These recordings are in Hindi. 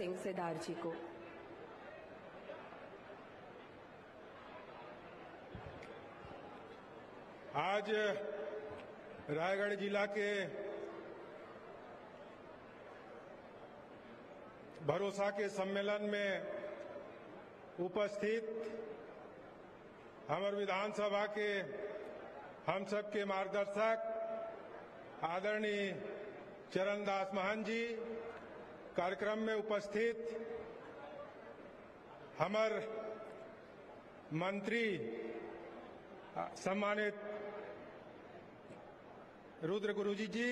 सिंह सिद्धार जी को। आज रायगढ़ जिला के भरोसा के सम्मेलन में उपस्थित हमर विधानसभा के हम सब के मार्गदर्शक आदरणीय चरणदास महन जी कार्यक्रम में उपस्थित हमर मंत्री, सम्मानित रुद्र गुरुजी जी,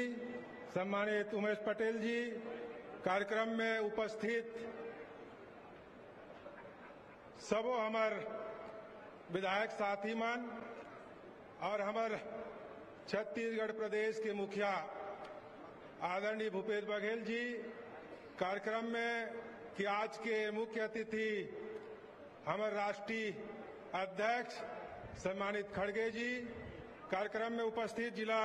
सम्मानित उमेश पटेल जी, कार्यक्रम में उपस्थित सबो हमर विधायक साथी मन और हमर छत्तीसगढ़ प्रदेश के मुखिया आदरणीय भूपेश बघेल जी कार्यक्रम में कि आज के मुख्य अतिथि हमर राष्ट्रीय अध्यक्ष सम्मानित खड़गे जी, कार्यक्रम में उपस्थित जिला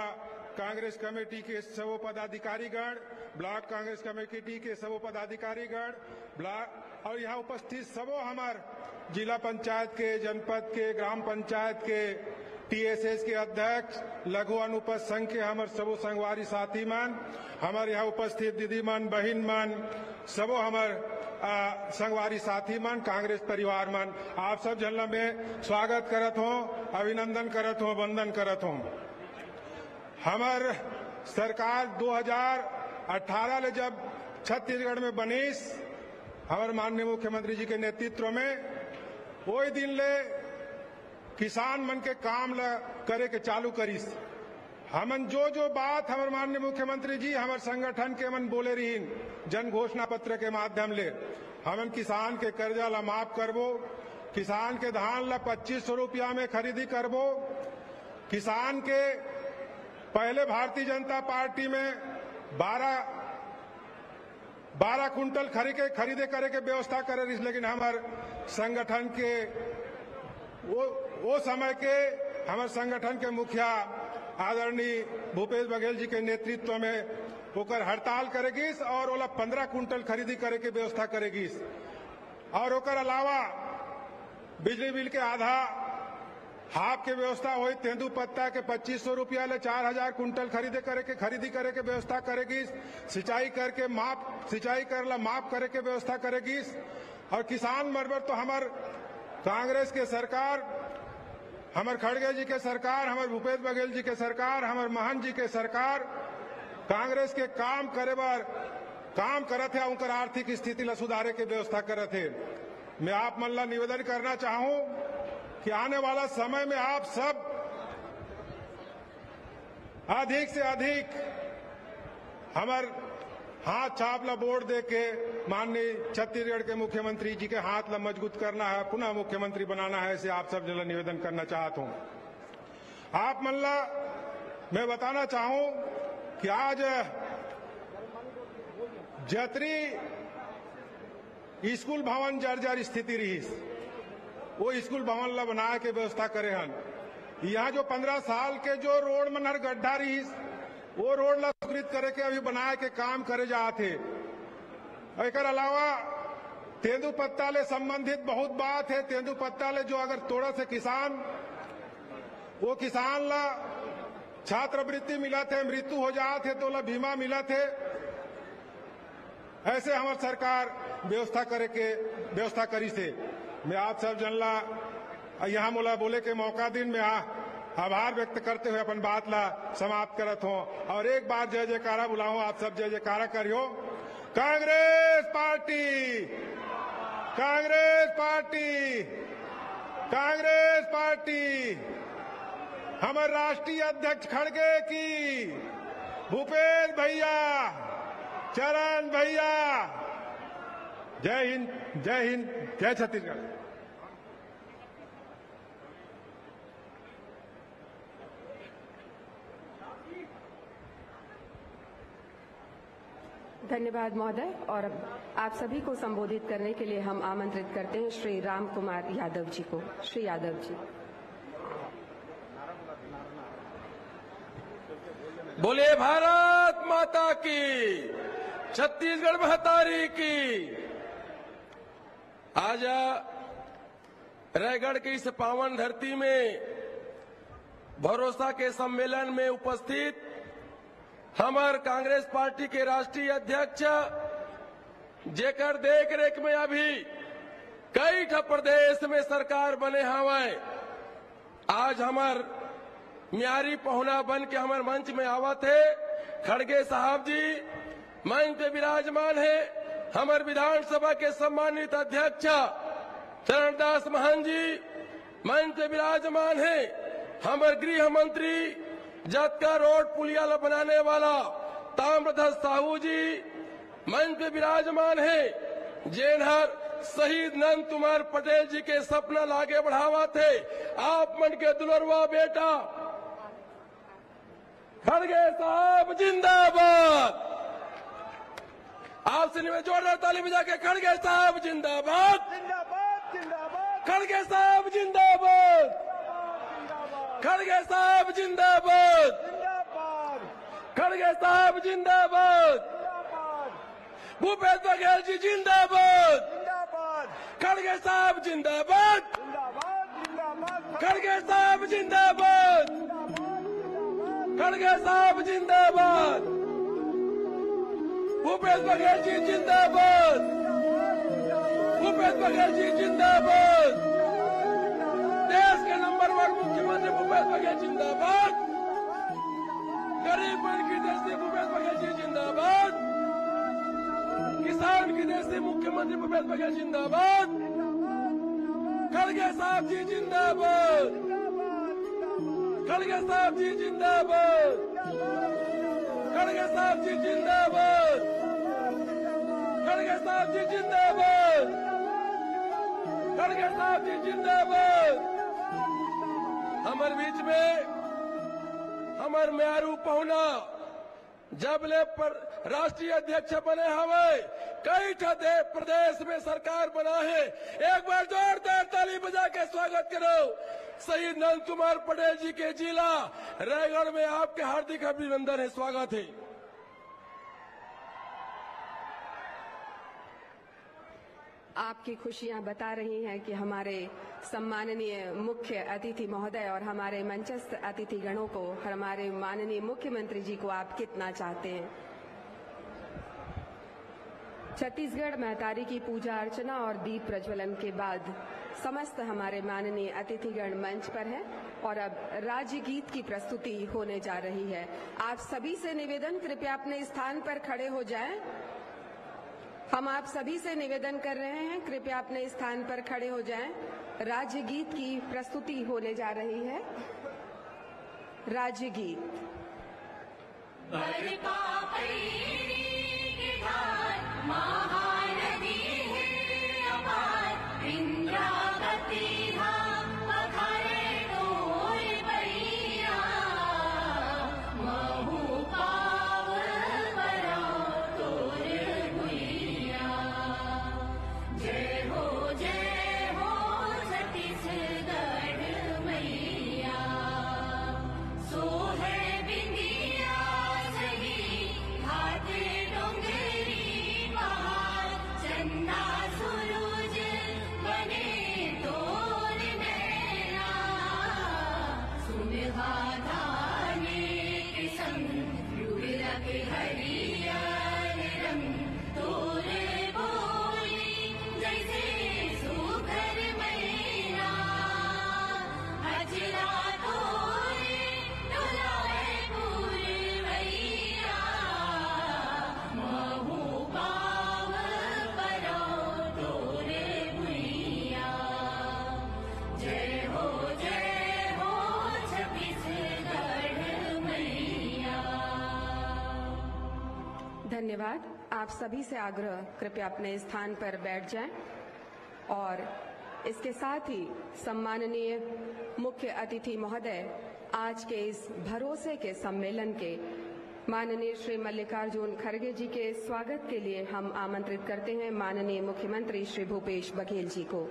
कांग्रेस कमेटी के सब पदाधिकारीगण ब्लॉक कांग्रेस कमेटी के सब पदाधिकारीगण ब्लॉक और यहाँ उपस्थित सबो हमार जिला पंचायत के, जनपद के, ग्राम पंचायत के टीएसएस के अध्यक्ष, लघु अनुपस्थ संघ के हमार सबो संगवारी साथी मन, हमारे यहाँ उपस्थित दीदी मन, बहन मन, सबो हमार संगवारी साथी मन, कांग्रेस परिवार मन, आप सब झल्ला में स्वागत करत हो, अभिनंदन करत हो, वंदन करत हो। हमार सरकार 2018 ले जब छत्तीसगढ़ में बनीस, हमारे माननीय मुख्यमंत्री जी के नेतृत्व में वही दिन ले किसान मन के काम ल करे के चालू करीस। हमन जो जो बात हमारे माननीय मुख्यमंत्री जी, हमारे संगठन के मन बोले रही जन घोषणा पत्र के माध्यम ले। हमन किसान के कर्जा ला माफ़ करबो, किसान के धान ला पच्चीस सौ रुपया में खरीदी करबो। किसान के पहले भारतीय जनता पार्टी में बारह बारह कुंटल खरीदे खरीदे करे के व्यवस्था करे लेकिन हमार संगठन के वो वो समय के हमारे संगठन के मुखिया आदरणीय भूपेश बघेल जी के नेतृत्व में होकर हड़ताल करेगी और ओला पंद्रह कुंटल खरीदी करे के व्यवस्था करेगी और ओकर अलावा बिजली बिल के आधा हाफ़ के व्यवस्था हुई, तेंदू पत्ता के पच्चीस सौ रूपया ले चार हज़ार कुंटल खरीदे करे के, खरीदी करे के व्यवस्था करेगी सिंचाई करके माप, सिंचाई करला माफ़ करे के व्यवस्था करेगी और किसान मरबर तो हमार कांग्रेस के सरकार हमार खड़गे जी के सरकार, हमार भूपेश बघेल जी के सरकार, हमार महन जी के सरकार, कांग्रेस के काम करे बार काम करत है, उनकर आर्थिक स्थिति ला सुधारे के व्यवस्था करत है। मैं आप मन ला निवेदन करना चाहूँ कि आने वाला समय में आप सब अधिक से अधिक हमार हाथ छाप ला बोर्ड दे के माननीय छत्तीसगढ़ के मुख्यमंत्री जी के हाथ ला मज़बूत करना है, पुनः मुख्यमंत्री बनाना है ऐसे आप सब जला निवेदन करना चाहता हूँ। आप मन ला मैं बताना चाहूँ कि आज जतरी स्कूल भवन जर्जर स्थिति रही, वो स्कूल भवन ला बनाए के व्यवस्था करे हन। यहाँ जो पंद्रह साल के जो रोड में नर गड्ढा रही वो रोड ला स्वीकृत करे के अभी बनाए के काम करे जा थे एक अलावा, तेंदू पत्ता ले संबंधित बहुत बात है। तेंदू पत्ता ले जो अगर तोड़ा से किसान, वो किसान ला छात्रवृत्ति मिला थे मृत्यु हो जाते तो ला बीमा मिला थे ऐसे हमारे सरकार व्यवस्था करे के, व्यवस्था करी से। मैं आप सब जनला, यहाँ मोला बोले के मौका दिन, में आ आभार व्यक्त करते हुए अपन बात ला समाप्त करत हो। और एक बार जय जयकारा बुलाऊं, आप सब जय जयकारा करियो। Congress party! Congress party! Congress party! हमारे राष्ट्रीय अध्यक्ष खड़गे की, भूपेश भैया, चरण भैया। जय हिंद जय हिंद, जय छत्तीसगढ़। धन्यवाद महोदय। और आप सभी को संबोधित करने के लिए हम आमंत्रित करते हैं श्री राम कुमार यादव जी को। श्री यादव जी। बोले भारत माता की, छत्तीसगढ़ महतारी की। आज रायगढ़ की इस पावन धरती में भरोसा के सम्मेलन में उपस्थित हमार कांग्रेस पार्टी के राष्ट्रीय अध्यक्ष, जेकर देख रेख में अभी कई ठा प्रदेश में सरकार बने हवे आज हमार म्यारी पहुना बन के हमारे मंच में आवा थे खड़गे साहब जी, मंच पे विराजमान है। हमारे विधानसभा के सम्मानित अध्यक्ष, चरणदास महन जी, मंच पे विराजमान है। हमारे गृह मंत्री जतका रोड पुलिया बनाने वाला ताम्रध्वज साहू जी मंच पे विराजमान है। जेनहर शहीद नंद कुमार पटेल जी के सपना लागे बढ़ावा थे। आप मन के दुलरवा बेटा। खड़गे साहब जिंदाबाद। आपसे निवेदन जोरदार ताली बजा के खड़गे साहब जिंदाबाद। जिंदाबाद जिंदाबाद। खड़गे साहब जिंदाबाद। खड़गे साहब जिंदाबाद। खड़गे साहब जिंदाबाद। जिंदाबाद। भूपेश बघेल जी जिंदाबाद। खड़गे साहब जिंदाबाद। जिंदाबाद जिंदाबाद। खड़गे साहब जिंदाबाद। खड़गे साहब जिंदाबाद। भूपेश बघेल जी जिंदाबाद। भूपेश बघेल जी जिंदाबाद। भूपेश जिंदाबाद। गरीब वर्ग की दृष्टि भूपेश बघेल जी जिंदाबाद। किसान की दृष्टि मुख्यमंत्री भूपेश बघेल जिंदाबाद। खड़गे साहब जी जिंदाबाद। खड़गे साहब जी जिंदाबाद। खड़गे साहब जी जिंदाबाद। खड़गे साहब जी जिंदाबाद। खड़गे साहब जी जिंदाबाद। हमारे बीच में हमार मेहरू पहुना जब ले राष्ट्रीय अध्यक्ष बने हवे। कई ठे प्रदेश में सरकार बना है एक बार जोरदार ताली बजा के स्वागत करो। शहीद नंद कुमार पटेल जी के जिला रायगढ़ में आपके हार्दिक अभिनंदन है, स्वागत है। आपकी खुशियाँ बता रही हैं कि हमारे सम्माननीय मुख्य अतिथि महोदय और हमारे मंचस्थ अतिथि गणों को, हमारे माननीय मुख्यमंत्री जी को आप कितना चाहते हैं? छत्तीसगढ़ महतारी की पूजा अर्चना और दीप प्रज्वलन के बाद समस्त हमारे माननीय अतिथिगण मंच पर हैं और अब राज्य गीत की प्रस्तुति होने जा रही है। आप सभी से निवेदन, कृपया अपने स्थान पर खड़े हो जाएँ। हम आप सभी से निवेदन कर रहे हैं, कृपया अपने स्थान पर खड़े हो जाएँ। राज्य गीत की प्रस्तुति होने जा रही है। राज्य गीत। महानदी है अपार आप सभी से आग्रह, कृपया अपने स्थान पर बैठ जाएँ और इसके साथ ही सम्माननीय मुख्य अतिथि महोदय, आज के इस भरोसे के सम्मेलन के माननीय श्री मल्लिकार्जुन खड़गे जी के स्वागत के लिए हम आमंत्रित करते हैं माननीय मुख्यमंत्री श्री भूपेश बघेल जी को।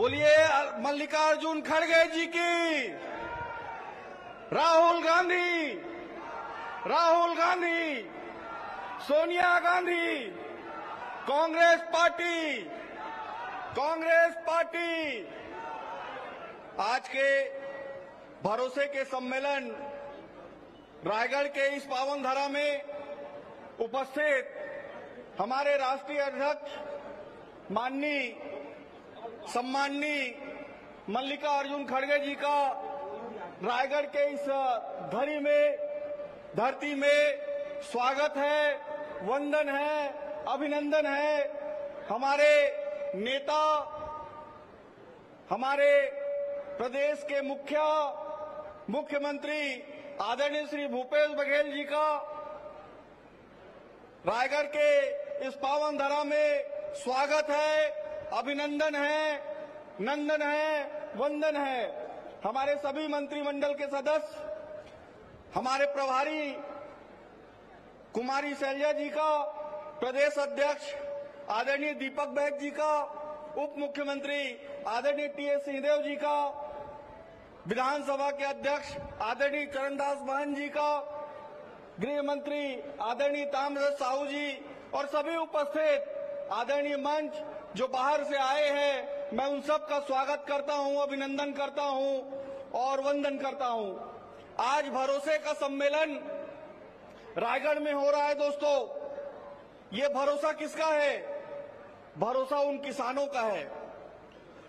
बोलिए मल्लिकार्जुन खड़गे जी की। राहुल गांधी। राहुल गांधी। सोनिया गांधी। कांग्रेस पार्टी। कांग्रेस पार्टी। आज के भरोसे के सम्मेलन रायगढ़ के इस पावन धरा में उपस्थित हमारे राष्ट्रीय अध्यक्ष, माननीय सम्माननीय मल्लिका अर्जुन खड़गे जी का रायगढ़ के इस धरी में, धरती में स्वागत है, वंदन है, अभिनंदन है। हमारे नेता, हमारे प्रदेश के मुखिया, मुख्यमंत्री आदरणीय श्री भूपेश बघेल जी का रायगढ़ के इस पावन धरा में स्वागत है। अभिनंदन है, नंदन है, वंदन है। हमारे सभी मंत्रिमंडल के सदस्य, हमारे प्रभारी, कुमारी शैलजा जी का, प्रदेश अध्यक्ष आदरणीय दीपक बैग जी का उप मुख्यमंत्री आदरणीय टी एस सिंहदेव जी का, विधानसभा के अध्यक्ष आदरणीय चरणदास महन जी का, गृह मंत्री आदरणीय ताम्रध्वज साहू जी और सभी उपस्थित आदरणीय मंच जो बाहर से आए हैं, मैं उन सब का स्वागत करता हूँ, अभिनंदन करता हूँ और वंदन करता हूँ। आज भरोसे का सम्मेलन रायगढ़ में हो रहा है दोस्तों। ये भरोसा किसका है? भरोसा उन किसानों का है,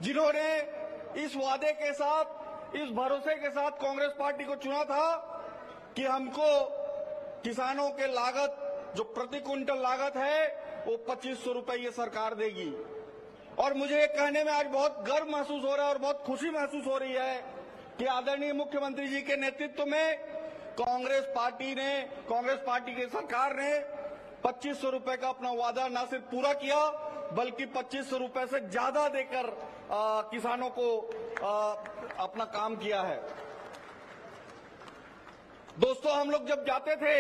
जिन्होंने इस वादे के साथ, इस भरोसे के साथ कांग्रेस पार्टी को चुना था कि हमको किसानों के लागत, जो प्रति क्विंटल लागत है, वो पच्चीस सौ रुपये ये सरकार देगी। और मुझे ये कहने में आज बहुत गर्व महसूस हो रहा है और बहुत खुशी महसूस हो रही है कि आदरणीय मुख्यमंत्री जी के नेतृत्व में कांग्रेस पार्टी ने कांग्रेस पार्टी की सरकार ने पच्चीस सौ रुपये का अपना वादा न सिर्फ़ पूरा किया बल्कि पच्चीस सौ रुपये से ज़्यादा देकर किसानों को आ, अपना काम किया है। दोस्तों हम लोग जब जाते थे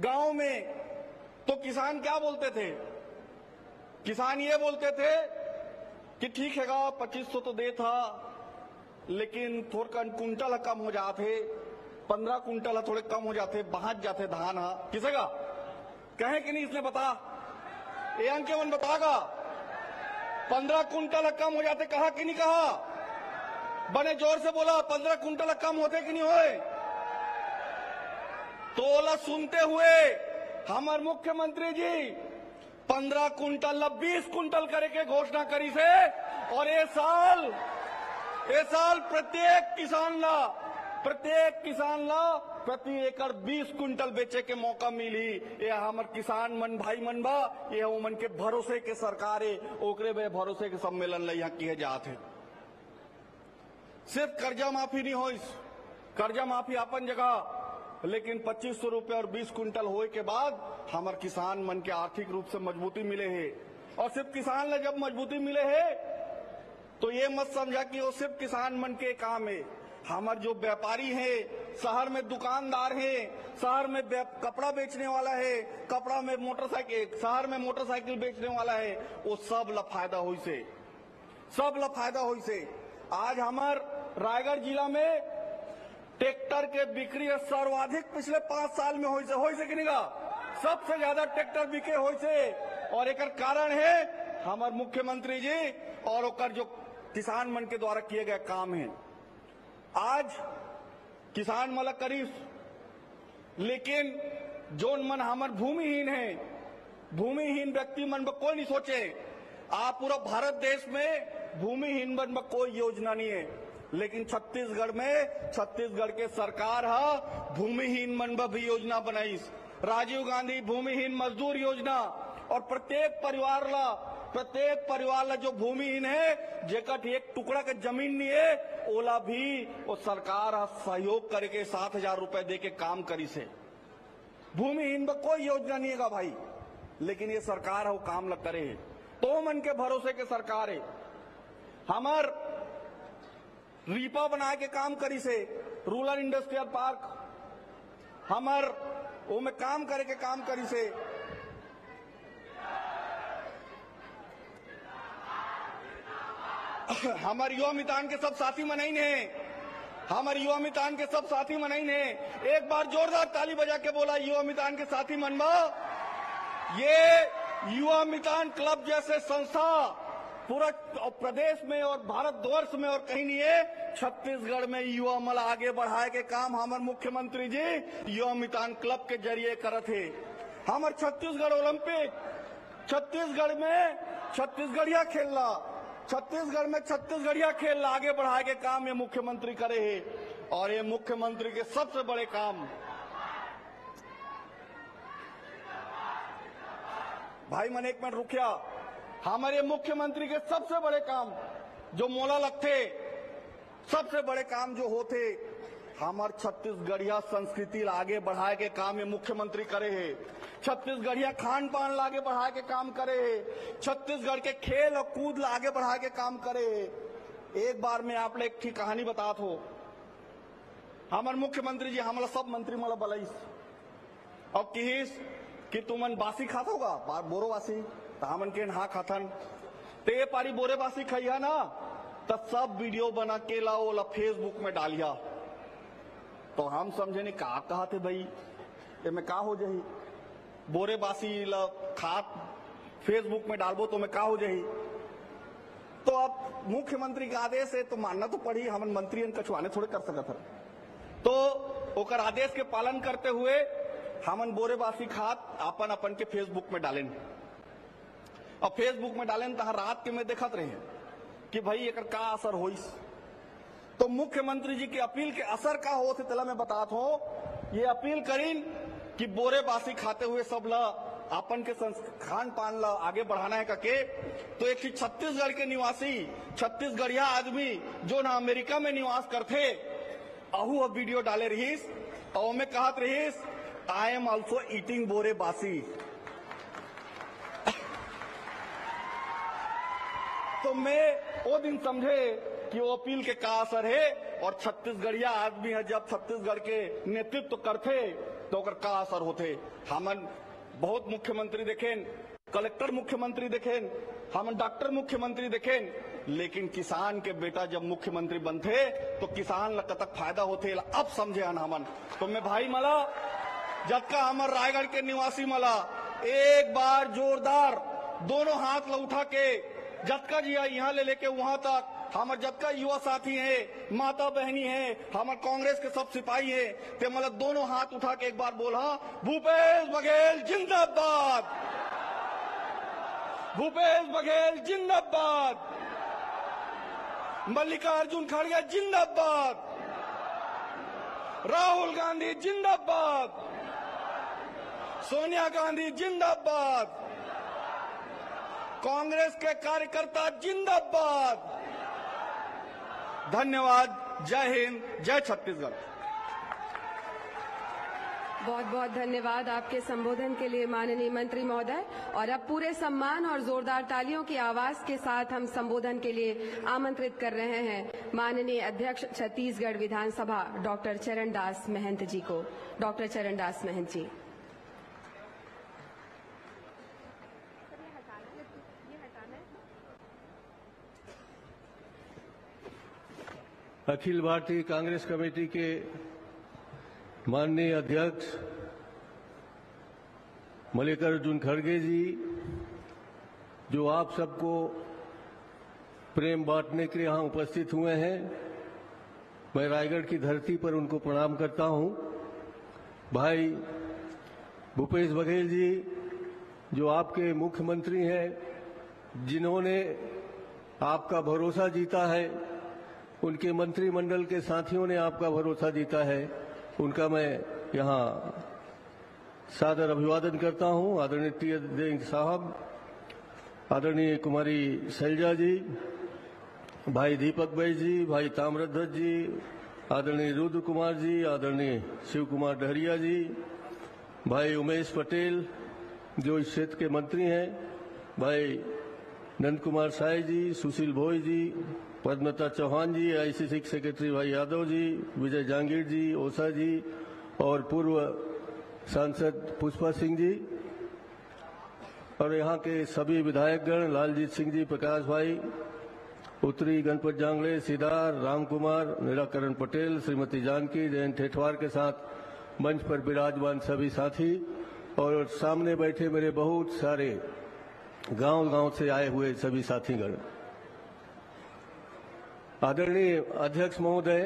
गाँव में तो किसान क्या बोलते थे? किसान ये बोलते थे कि ठीक है पच्चीस सौ तो दे था, लेकिन थोड़ा कुंटल कम हो जाते, पंद्रह कुंटल थोड़े कम हो जाते बहाज जाते धान, हा। किसे का? कहे कि नहीं, इसने बता। ये अंक मन बतागा। पंद्रह कुंटल कम हो जाते, कहा कि नहीं कहा? बने ज़ोर से बोला, पंद्रह कुंटल कम होते कि नहीं होए? तो ओला सुनते हुए, हमार मुख्यमंत्री जी पंद्रह कुंटल बीस कुंटल करे के घोषणा करी से। और ये साल ये साल प्रत्येक किसान ला, प्रत्येक किसान ला, प्रति एकड़ 20 कुंटल बेचे के मौका मिली। ये हमर किसान मन, भाई मन बा, ये उमन के भरोसे के सरकार है, ओकरे बे भरोसे के सम्मेलन ला यहाँ किए जाते है। सिर्फ़ कर्जा माफ़ी नहीं हो कर्जा माफ़ी अपन जगह लेकिन पच्चीस सौ रुपये और बीस कुंटल होए के बाद हमारे किसान मन के आर्थिक रूप से मजबूती मिले है। और सिर्फ़ किसान ने जब मजबूती मिले है तो ये मत समझा कि वो सिर्फ़ किसान मन के काम है। हमारे जो व्यापारी है, शहर में दुकानदार है, शहर में कपड़ा बेचने वाला है, कपड़ा में मोटरसाइकिल, शहर में मोटरसाइकिल बेचने वाला है, वो सब ला फ़ायदा हुई से। सब ला फ़ायदा हुई से। आज हमार रायगढ़ जिला में ट्रैक्टर के बिक्री सर्वाधिक पिछले पाँच साल में होई से होई से कि नहीं सबसे ज़्यादा ट्रैक्टर बिके से। और एक कारण है हमार मुख्यमंत्री जी और ओकर जो किसान मन के द्वारा किए गए काम है। आज किसान मला करीब, लेकिन जोन मन हमार भूमिहीन है। भूमिहीन व्यक्ति मन में कोई नहीं सोचे। आप पूरा भारत देश में भूमिहीन मन में कोई योजना नहीं है। लेकिन छत्तीसगढ़ में, छत्तीसगढ़ के सरकार है, भूमिहीन मन में योजना बनाई राजीव गांधी भूमिहीन मजदूर योजना। और प्रत्येक परिवार ला, प्रत्येक परिवार ला जो भूमिहीन है, जेकर एक टुकड़ा के ज़मीन नहीं है, ओला भी वो सरकार सहयोग करके सात हज़ार रुपये दे के काम करी से भूमिहीन में कोई योजना नहीं है भाई। लेकिन ये सरकार है वो काम लग करे है। तो मन के भरोसे के सरकार है। हमार रीपा बना के काम करी से, रूरल इंडस्ट्रियल पार्क। हमार वो में काम करे के काम करी से। हमार युवा मितान के सब साथी मनाइन है। हमारे युवा मितान के सब साथी मनाइन है। एक बार जोरदार ताली बजा के बोला, युवा मितान के साथी मनवा, ये युवा मितान क्लब जैसे संस्था पूरा प्रदेश में और भारतवर्ष में और कहीं नहीं है, छत्तीसगढ़ में युवा मल आगे बढ़ाए के काम हमारे मुख्यमंत्री जी युवा मितान क्लब के ज़रिए करत है। हमारे छत्तीसगढ़ ओलंपिक, छत्तीसगढ़ में छत्तीसगढ़िया खेलना छत्तीसगढ़ में छत्तीसगढ़िया खेल आगे बढ़ाए के काम ये मुख्यमंत्री करे है। और ये मुख्यमंत्री के सबसे बड़े काम भाई, मन एक मिनट रुकिया। हमारे मुख्यमंत्री के सबसे बड़े काम जो मोला लगते सबसे बड़े काम जो होते हमार छत्तीसगढ़िया संस्कृति आगे बढ़ाए के काम ये मुख्यमंत्री करे है। छत्तीसगढ़िया खान पान ला आगे बढ़ाए के काम करे है। छत्तीसगढ़ के खेल और कूद ला आगे बढ़ाए के काम करे है। एक बार में आप एक ठीक कहानी बतात हो। हमार मुख्यमंत्री जी, हमारा सब मंत्री मला बलईस। और किहिस कि तुमन बासी खात होगा? बोरो बासी। हमन के हाँ खाथन। ते पारी बोरे बासी खैया ना तो सब वीडियो बना के ला ओला फेसबुक में डालिया। तो हम समझे नहीं का कहा थे भाई। ये में का हो जाही बोरे बासी ला खात, फेसबुक में डालबो तो मैं का हो जाही तो अब मुख्यमंत्री का आदेश है तो मानना तो पड़ी, हमन मंत्री कछुआने थोड़े कर सकत हन। तो ओकर आदेश के पालन करते हुए हमन बोरेबासी खात अपन अपन के फेसबुक में डालेन। और फेसबुक में डालेन तहा रात के में देखत रहे कि भाई एक का असर हो तो मुख्यमंत्री जी की अपील के असर का हो, तेला मैं बतात हूँ। ये अपील करीन कि बोरेबासी खाते हुए सब ला अपन के खान पान ला आगे बढ़ाना है कके। तो एक छत्तीसगढ़ के निवासी, छत्तीसगढ़िया आदमी जो ना अमेरिका में निवास करते अहू अब वीडियो डाले रहीस और मैं कहत रहीस आई एम ऑल्सो ईटिंग बोरे बासी. तो मैं वो दिन समझे कि वो अपील के का असर है और छत्तीसगढ़िया आदमी है, जब छत्तीसगढ़ के नेतृत्व करते तो का असर होते। हमन बहुत मुख्यमंत्री देखें, कलेक्टर मुख्यमंत्री देखें, हमन डॉक्टर मुख्यमंत्री देखें, लेकिन किसान के बेटा जब मुख्यमंत्री बनते तो किसान ला कतक फ़ायदा होते अब समझे हन हमन। तो मैं भाई मला, जबका हमर रायगढ़ के निवासी मला, एक बार जोरदार दोनों हाथ ला उठा के जतका जी आई यहाँ ले लेके, वहाँ तक। हमार जतका युवा साथी है, माता बहनी है, हमार कांग्रेस के सब सिपाही है, ते मतलब दोनों हाथ उठा के एक बार बोला भूपेश बघेल जिंदाबाद। भूपेश बघेल जिंदाबाद। मल्लिकार्जुन खड़गे जिंदाबाद। राहुल गांधी जिंदाबाद। सोनिया गांधी जिंदाबाद। कांग्रेस के कार्यकर्ता जिंदाबाद। धन्यवाद। जय हिंद। जय छत्तीसगढ़। बहुत बहुत धन्यवाद आपके संबोधन के लिए माननीय मंत्री महोदय। और अब पूरे सम्मान और जोरदार तालियों की आवाज़ के साथ हम संबोधन के लिए आमंत्रित कर रहे हैं। माननीय अध्यक्ष, छत्तीसगढ़ विधानसभा डॉक्टर चरणदास महंत जी को। डॉक्टर चरणदास महंत जी। अखिल भारतीय कांग्रेस कमेटी के माननीय अध्यक्ष मल्लिकार्जुन खड़गे जी, जो आप सबको प्रेम बांटने के लिए यहाँ उपस्थित हुए हैं, मैं रायगढ़ की धरती पर उनको प्रणाम करता हूँ। भाई भूपेश बघेल जी, जो आपके मुख्यमंत्री हैं, जिन्होंने आपका भरोसा जीता है उनके मंत्रिमंडल के साथियों ने आपका भरोसा जीता है। उनका मैं यहाँ सादर अभिवादन करता हूँ। आदरणीय टी देव साहब, आदरणीय कुमारी शैलजा जी, भाई दीपक भाई जी, भाई ताम्रध्वज जी, आदरणीय रुद्र कुमार जी, आदरणीय शिव कुमार डहरिया जी, भाई उमेश पटेल, जो इस क्षेत्र के मंत्री हैं, भाई नंद कुमार साय जी, सुशील भोई जी पद्मता चौहान जी आईसीसी सेक्रेटरी भाई यादव जी, विजय जांगीर जी, ओसा जी और पूर्व सांसद पुष्पा सिंह जी और यहाँ के सभी विधायकगण, लालजीत सिंह जी, प्रकाश भाई, उत्तरी गणपत जांगड़े सिदार राम कुमार निराकरण पटेल, श्रीमती जानकी, जयंत ठेठवार के साथ मंच पर विराजमान सभी साथी और सामने बैठे मेरे बहुत सारे गाँव गाँव से आए हुए सभी साथीगण। आदरणीय अध्यक्ष महोदय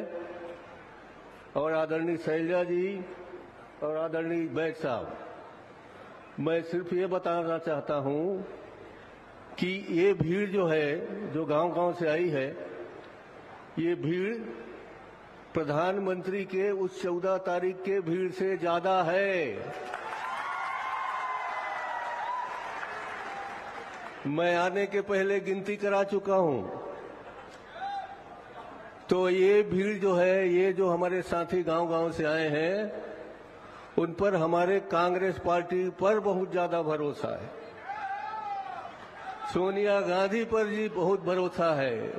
और आदरणीय शैलजा जी और आदरणीय बैठ साहब, मैं सिर्फ़ ये बताना चाहता हूँ कि ये भीड़ जो है, जो गाँव गाँव से आई है, ये भीड़ प्रधानमंत्री के उस चौदह तारीख के भीड़ से ज़्यादा है। मैं आने के पहले गिनती करा चुका हूँ। तो ये भीड़ जो है, ये जो हमारे साथी गाँव गाँव से आए हैं, उन पर हमारे कांग्रेस पार्टी पर बहुत ज़्यादा भरोसा है। सोनिया गांधी पर जी बहुत भरोसा है।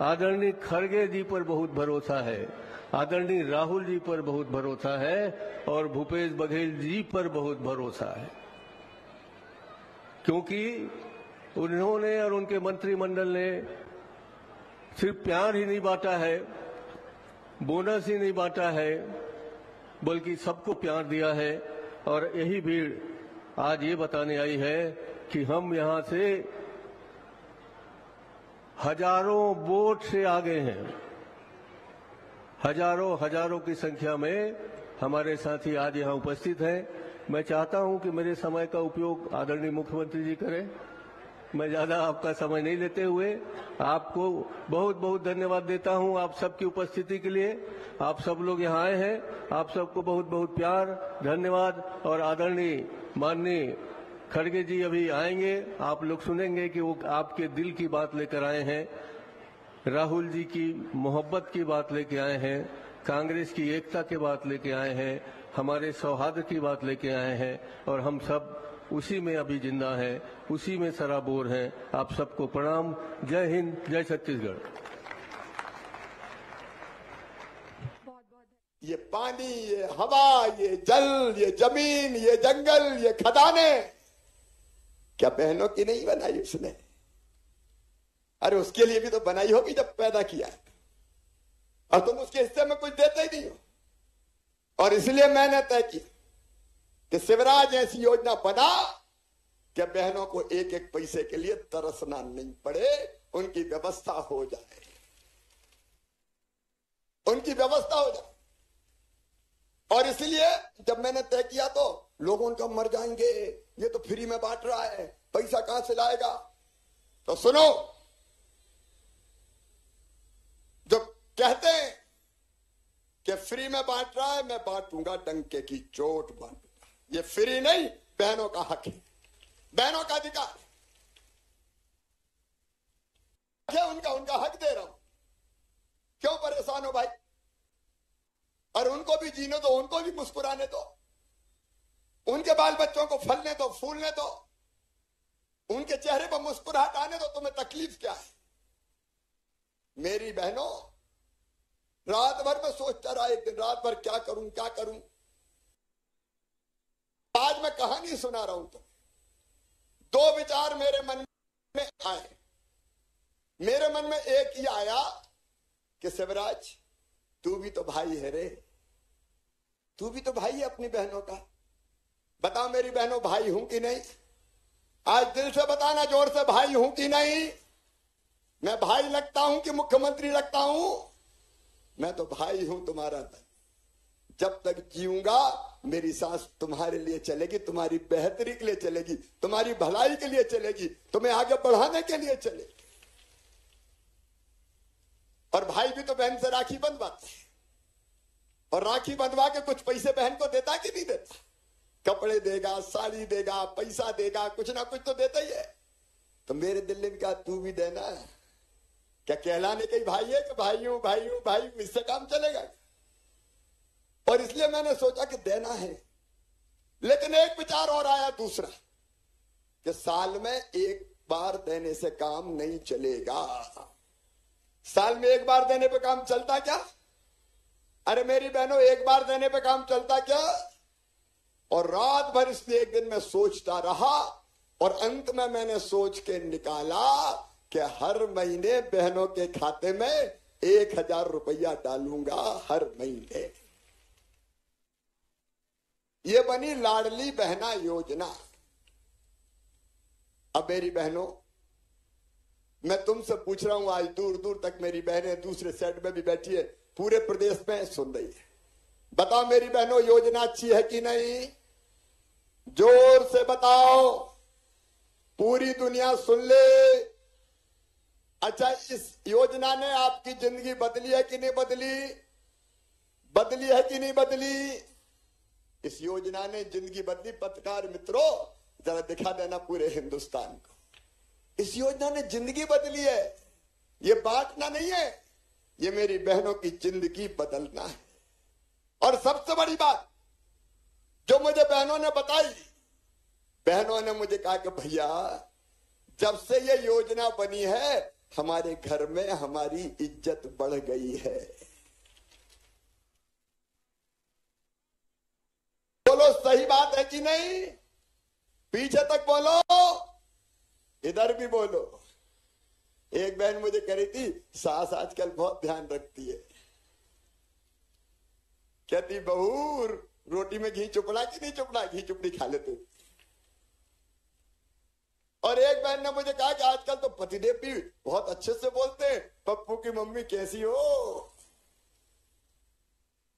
आदरणीय खड़गे जी पर बहुत भरोसा है। आदरणीय राहुल जी पर बहुत भरोसा है और भूपेश बघेल जी पर बहुत भरोसा है। क्योंकि उन्होंने और उनके मंत्रिमंडल ने सिर्फ़ प्यार ही नहीं बांटा है, बोनस ही नहीं बांटा है, बल्कि सबको प्यार दिया है। और यही भीड़ आज ये बताने आई है कि हम यहाँ से हज़ारों वोट से आगे हैं। हज़ारों हज़ारों की संख्या में हमारे साथी आज यहाँ उपस्थित हैं। मैं चाहता हूँ कि मेरे समय का उपयोग आदरणीय मुख्यमंत्री जी करें। मैं ज़्यादा आपका समय नहीं लेते हुए आपको बहुत बहुत धन्यवाद देता हूँ आप सबकी उपस्थिति के लिए। आप सब लोग यहाँ आए हैं। आप सबको बहुत बहुत प्यार, धन्यवाद और आदरणीय, माननीय खड़गे जी अभी आएँगे। आप लोग सुनेंगे कि वो आपके दिल की बात लेकर आए हैं, राहुल जी की मोहब्बत की बात लेके आए हैं, कांग्रेस की एकता की बात लेके आए हैं, हमारे सौहार्द की बात लेके आए हैं और हम सब उसी में अभी ज़िंदा हैं। उसी में सराबोर हैं। आप सबको प्रणाम। जय हिंद, जय छत्तीसगढ़। ये पानी, ये हवा, ये जल, ये ज़मीन, ये जंगल, ये खदाने। क्या बहनों की नहीं बनाई उसने? अरे उसके लिए भी तो बनाई होगी जब पैदा किया। और तुम उसके हिस्से में कुछ देते ही नहीं हो। और इसलिए मैंने तय किया कि शिवराज ऐसी योजना बना कि बहनों को एक एक पैसे के लिए तरसना नहीं पड़े? उनकी व्यवस्था हो जाए। उनकी व्यवस्था हो जाए। और इसलिए जब मैंने तय किया तो लोग उनका मर जाएँगे। ये तो फ्री में बांट रहा है। पैसा कहाँ से लाएगा? तो सुनो। जो कहते हैं कि फ्री में बांट रहा है, मैं बांटूँगा डंके की चोट बांटूँगा। ये फ्री नहीं, बहनों का हक है। बहनों का अधिकार। है उनका उनका हक दे रहा हूँ? क्यों परेशान हो भाई? और उनको भी जीने दो, उनको भी मुस्कुराने दो। उनके बाल बच्चों को फलने दो, फूलने दो। उनके चेहरे पर मुस्कुराहट आने दो, तुम्हें तकलीफ़ क्या है? मेरी बहनों, रात भर में सोचता रहा, एक दिन रात भर क्या करूँ क्या करूँ? आज मैं कहानी सुना रहा हूँ तो दो विचार मेरे मन में आए। मेरे मन में एक ही आया कि शिवराज, तू भी तो भाई है रे। तू भी तो भाई है अपनी बहनों का। बताओ मेरी बहनों, भाई हूँ कि नहीं? आज दिल से बताना, ज़ोर से भाई हूँ कि नहीं? मैं भाई लगता हूँ कि मुख्यमंत्री लगता हूँ? मैं तो भाई हूँ तुम्हारा जब तक जीऊँगा, मेरी सांस तुम्हारे लिए चलेगी, तुम्हारी बेहतरी के लिए चलेगी, तुम्हारी भलाई के लिए चलेगी, तुम्हें आगे बढ़ाने के लिए चलेगी। और भाई भी तो बहन से राखी बंधवाते और राखी बंधवा के कुछ पैसे बहन को देता कि नहीं देता? कपड़े देगा, साड़ी देगा, पैसा देगा, कुछ ना कुछ तो देता ही है। तो मेरे दिल ने कहा, तू भी देना क्या कहलाने के भाई है कि भाई हूँ भाई हूँ भाई इससे काम चलेगा। और इसलिए मैंने सोचा कि देना है। लेकिन एक विचार और आया दूसरा, कि साल में एक बार देने से काम नहीं चलेगा। साल में एक बार देने पे काम चलता क्या? अरे मेरी बहनों, एक बार देने पे काम चलता क्या? और रात भर इसलिए एक दिन मैं सोचता रहा और अंत में मैंने सोच के निकाला कि हर महीने बहनों के खाते में एक हज़ार रुपया डालूँगा, हर महीने। ये बनी लाडली बहना योजना। अब मेरी बहनों, मैं तुमसे पूछ रहा हूँ, आज दूर दूर तक मेरी बहनें दूसरे सेट में भी बैठी है, पूरे प्रदेश में सुन रही है। बताओ मेरी बहनों, योजना अच्छी है कि नहीं? ज़ोर से बताओ। पूरी दुनिया सुन ले। अच्छा इस योजना ने आपकी ज़िंदगी बदली है कि नहीं बदली? बदली है कि नहीं बदली? इस योजना ने ज़िंदगी बदली। पत्रकार मित्रों, जरा दिखा देना पूरे हिंदुस्तान को। इस योजना ने ज़िंदगी बदली है। ये बांटना नहीं है। ये मेरी बहनों की ज़िंदगी बदलना है। और सबसे बड़ी बात, जो मुझे बहनों ने बताई, बहनों ने मुझे कहा कि भैया, जब से ये योजना बनी है, हमारे घर में हमारी इज़्ज़त बढ़ गई है। बोलो, सही बात है कि नहीं? पीछे तक बोलो। इधर भी बोलो। एक बहन मुझे कह रही थी, सास आजकल बहुत ध्यान रखती है। कहती बहू रोटी में घी चुपड़ा कि नहीं चुपड़ा? घी चुपड़ी खा लेते और एक बहन ने मुझे कहा कि आजकल तो पतिदेव भी बहुत अच्छे से बोलते हैं, पप्पू की मम्मी कैसी हो?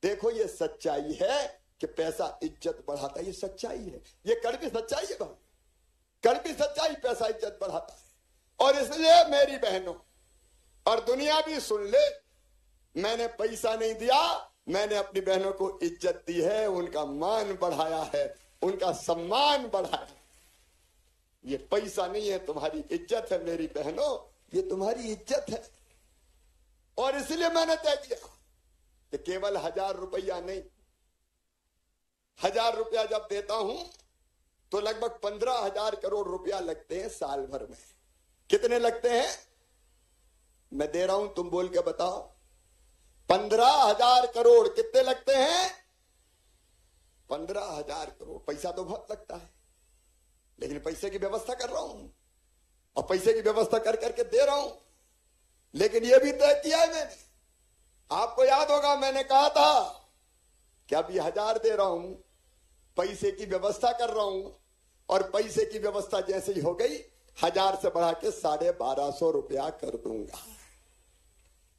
देखो, ये सच्चाई है। कि पैसा इज़्ज़त बढ़ाता है, ये सच्चाई है। ये कड़वी सच्चाई है भाई कड़वी सच्चाई, पैसा इज़्ज़त बढ़ाता है। और इसलिए, मेरी बहनों, और दुनिया भी सुन ले, मैंने पैसा नहीं दिया, मैंने अपनी बहनों को इज़्ज़त दी है, उनका मान बढ़ाया है, उनका सम्मान बढ़ाया ये पैसा नहीं है, तुम्हारी इज़्ज़त है, मेरी बहनों, ये तुम्हारी इज़्ज़त है। और इसलिए मैंने तय किया कि केवल हज़ार रुपया नहीं हज़ार रुपया जब देता हूँ तो लगभग पंद्रह हज़ार करोड़ रुपया लगते हैं साल भर में। कितने लगते हैं? मैं दे रहा हूँ, तुम बोल के बताओ। पंद्रह हज़ार करोड़ कितने लगते हैं? पंद्रह हज़ार करोड़। पैसा तो बहुत लगता है, लेकिन पैसे की व्यवस्था कर रहा हूँ। और पैसे की व्यवस्था कर करके दे रहा हूँ। लेकिन यह भी तय किया है मैंने। आपको याद होगा, मैंने कहा था कि ये हज़ार दे रहा हूँ पैसे की व्यवस्था कर रहा हूँ। और पैसे की व्यवस्था जैसे ही हो गई, हज़ार से बढ़ा के साढ़े बारह सौ रुपया कर दूँगा।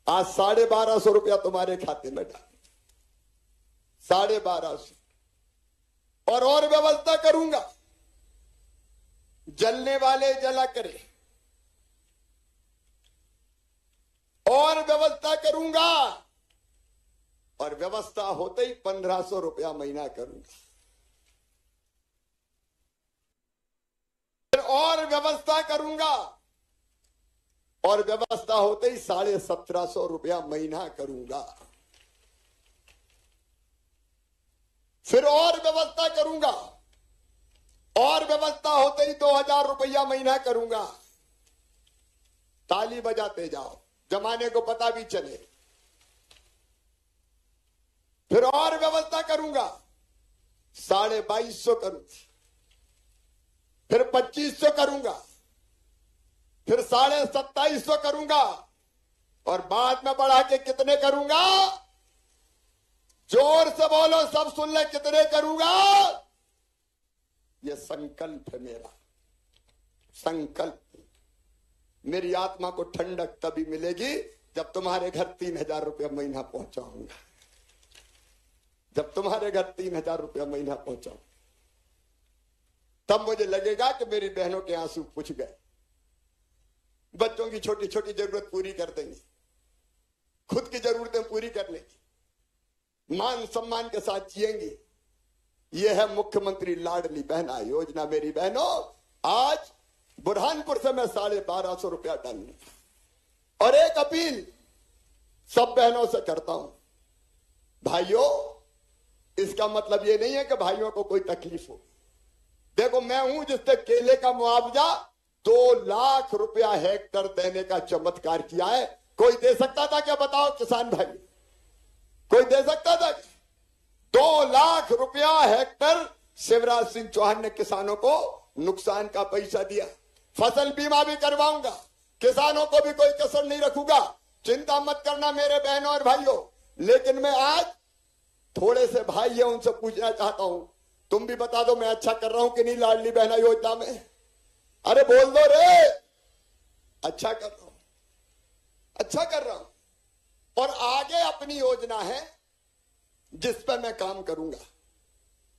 आज साढ़े बारह सौ रुपया तुम्हारे खाते में डाल। साढ़े बारह सौ। और और व्यवस्था करूँगा। जलने वाले जला करे। और व्यवस्था करूँगा। और व्यवस्था होते ही पंद्रह सौ रुपया महीना करूँगा। और व्यवस्था करूँगा। और व्यवस्था होते ही साढ़े सत्रह सौ रुपया महीना करूँगा। फिर और व्यवस्था करूँगा। और व्यवस्था होते ही दो हज़ार रुपया महीना करूँगा। ताली बजाते जाओ, जमाने को पता भी चले। फिर और व्यवस्था करूँगा। साढ़े बाईस सौ करूँगा। फिर पच्चीस सौ करूँगा, फिर साढ़े सत्ताईस सौ करूँगा, और बाद में बढ़ा के कितने करूँगा? ज़ोर से बोलो, सब सुन ले, कितने करूँगा? ये संकल्प है मेरा, संकल्प। मेरी आत्मा को ठंडक तभी मिलेगी जब तुम्हारे घर तीन हज़ार रुपया महीना पहुंचाऊँगा। जब तुम्हारे घर तीन हज़ार रुपया महीना पहुंचाऊं तब मुझे लगेगा कि मेरी बहनों के आँसू पूछ गए। बच्चों की छोटी छोटी ज़रूरत पूरी कर देंगे। खुद की जरूरतें पूरी कर लेंगे। मान सम्मान के साथ जिएँगे। यह है मुख्यमंत्री लाडली बहना योजना, मेरी बहनों। आज बुरहानपुर से मैं साढ़े बारह सौ रुपया डालूँगा और एक अपील सब बहनों से करता हूँ। भाइयों, इसका मतलब यह नहीं है कि भाइयों को कोई तकलीफ़ हो। देखो, मैं हूँ जिसने केले का मुआवजा दो लाख रुपया हेक्टर देने का चमत्कार किया है। कोई दे सकता था क्या? बताओ, किसान भाई। कोई दे सकता था? दो लाख रुपया हेक्टर शिवराज सिंह चौहान ने किसानों को नुकसान का पैसा दिया। फ़सल बीमा भी करवाऊँगा। किसानों को भी कोई कसर नहीं रखूँगा। चिंता मत करना मेरे बहनों और भाइयों। लेकिन मैं आज थोड़े से भाई है, उनसे पूछना चाहता हूँ तुम भी बता दो, मैं अच्छा कर रहा हूँ कि नहीं लाडली बहना योजना में? अरे बोल दो रे। अच्छा कर रहा हूँ। अच्छा कर रहा हूँ। और आगे अपनी योजना है जिस पर मैं काम करूँगा।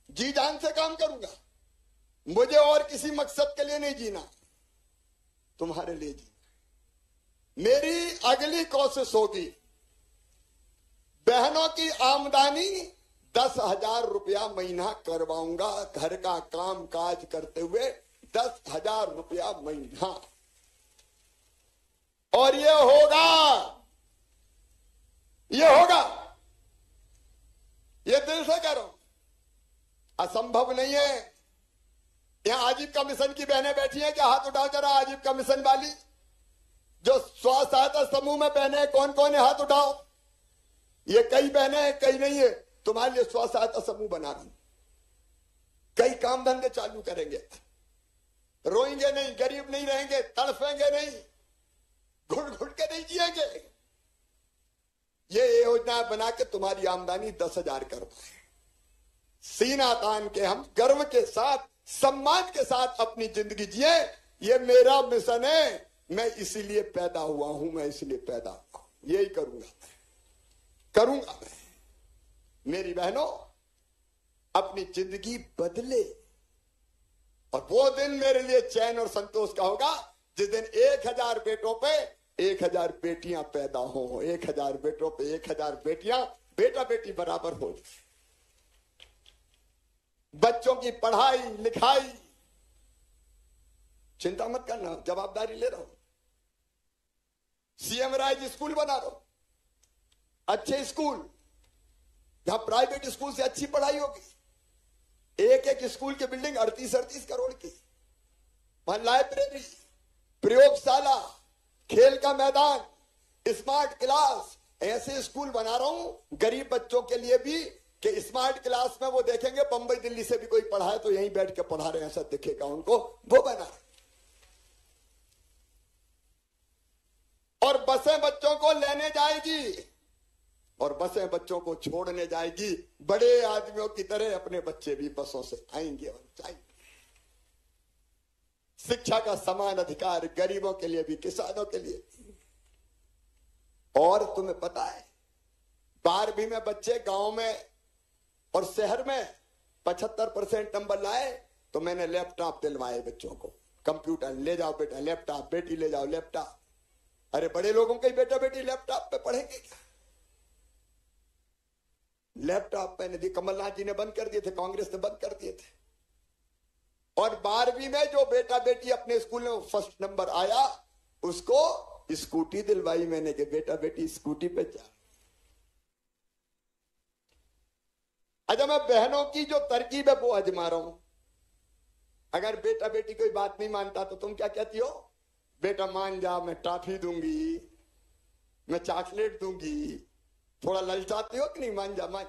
जी जान से काम करूँगा। मुझे और किसी मकसद के लिए नहीं जीना। तुम्हारे लिए जीना मेरी अगली कोशिश होगी बहनों की आमदनी दस हज़ार रुपया महीना करवाऊँगा घर का काम काज करते हुए, दस हज़ार रुपया महीना। और ये होगा ये होगा। ये दिल से करो। असंभव नहीं है। यहाँ आजीव कमीशन की बहनें बैठी हैं, क्या हाथ उठाओ जरा आजीविका मिशन वाली? जो स्व सहायता समूह में बहने कौन कौन है? हाथ उठाओ। ये कई बहने कई नहीं है। तुम्हारे लिए स्व सहायता समूह बना रही कई काम धंधे चालू करेंगे। रोएँगे नहीं, गरीब नहीं रहेंगे, तड़फेंगे नहीं घुट घुट के नहीं जिएँगे। ये योजना बना के तुम्हारी आमदनी दस हज़ार कर पाए सीना तान के हम गर्व के साथ, सम्मान के साथ अपनी ज़िंदगी जिए। ये मेरा मिशन है। मैं इसीलिए पैदा हुआ हूँ, मैं इसलिए पैदा हुआ यही करूँगा। करूँगा मैं। मेरी बहनों, अपनी ज़िंदगी बदले। और वो दिन मेरे लिए चैन और संतोष का होगा, जिस दिन एक हज़ार बेटों पे एक हज़ार बेटियाँ पैदा हो एक हज़ार बेटों पे एक हज़ार बेटियाँ, बेटा बेटी बराबर हो। बच्चों की पढ़ाई, लिखाई, चिंता मत करना, जवाबदारी ले रहा हूँ। सीएम राज स्कूल बना हूँ। अच्छे स्कूल जहाँ प्राइवेट स्कूल से अच्छी पढ़ाई होगी। एक एक स्कूल की बिल्डिंग अड़तीस अड़तीस करोड़ की। वहाँ लाइब्रेरी, प्रयोगशाला, खेल का मैदान, स्मार्ट क्लास, ऐसे स्कूल बना रहा हूँ। गरीब बच्चों के लिए भी कि स्मार्ट क्लास में वो देखेंगे बंबई दिल्ली से भी कोई पढ़ा है तो यहीं बैठ के पढ़ा रहे हैं, ऐसा दिखेगा उनको। वो बना और बसें बच्चों को लेने जाएगी। और बसें बच्चों को छोड़ने जाएगी। बड़े आदमियों की तरह अपने बच्चे भी बसों से आएँगे और जाएँगे। शिक्षा का समान अधिकार गरीबों के लिए भी, किसानों के लिए भी। और तुम्हें पता है, बारहवीं में बच्चे गाँव में और शहर में पचहत्तर परसेंट नंबर लाए तो मैंने लैपटॉप दिलवाए बच्चों को। कंप्यूटर, ले जाओ बेटा, लैपटॉप, बेटी ले जाओ, लैपटॉप। अरे बड़े लोगों के बेटा बेटी लैपटॉप पे पढ़ेंगे क्या? लैपटॉप मैंने दी कमलनाथ जी ने बंद कर दिए थे, कांग्रेस ने बंद कर दिए थे। और बारहवीं में जो बेटा बेटी अपने स्कूल में फ़र्स्ट नंबर आया, उसको स्कूटी दिलवाई मैंने कि बेटा बेटी स्कूटी पे जा। अच्छा मैं बहनों की जो तरकीब है वो आजमा रहा हूँ अगर बेटा बेटी कोई बात नहीं मानता तो तुम क्या कहती हो? बेटा मान जा, मैं टॉफी दूँगी, मैं चॉकलेट दूँगी थोड़ा ललचाती हो कि नहीं? मान जा मान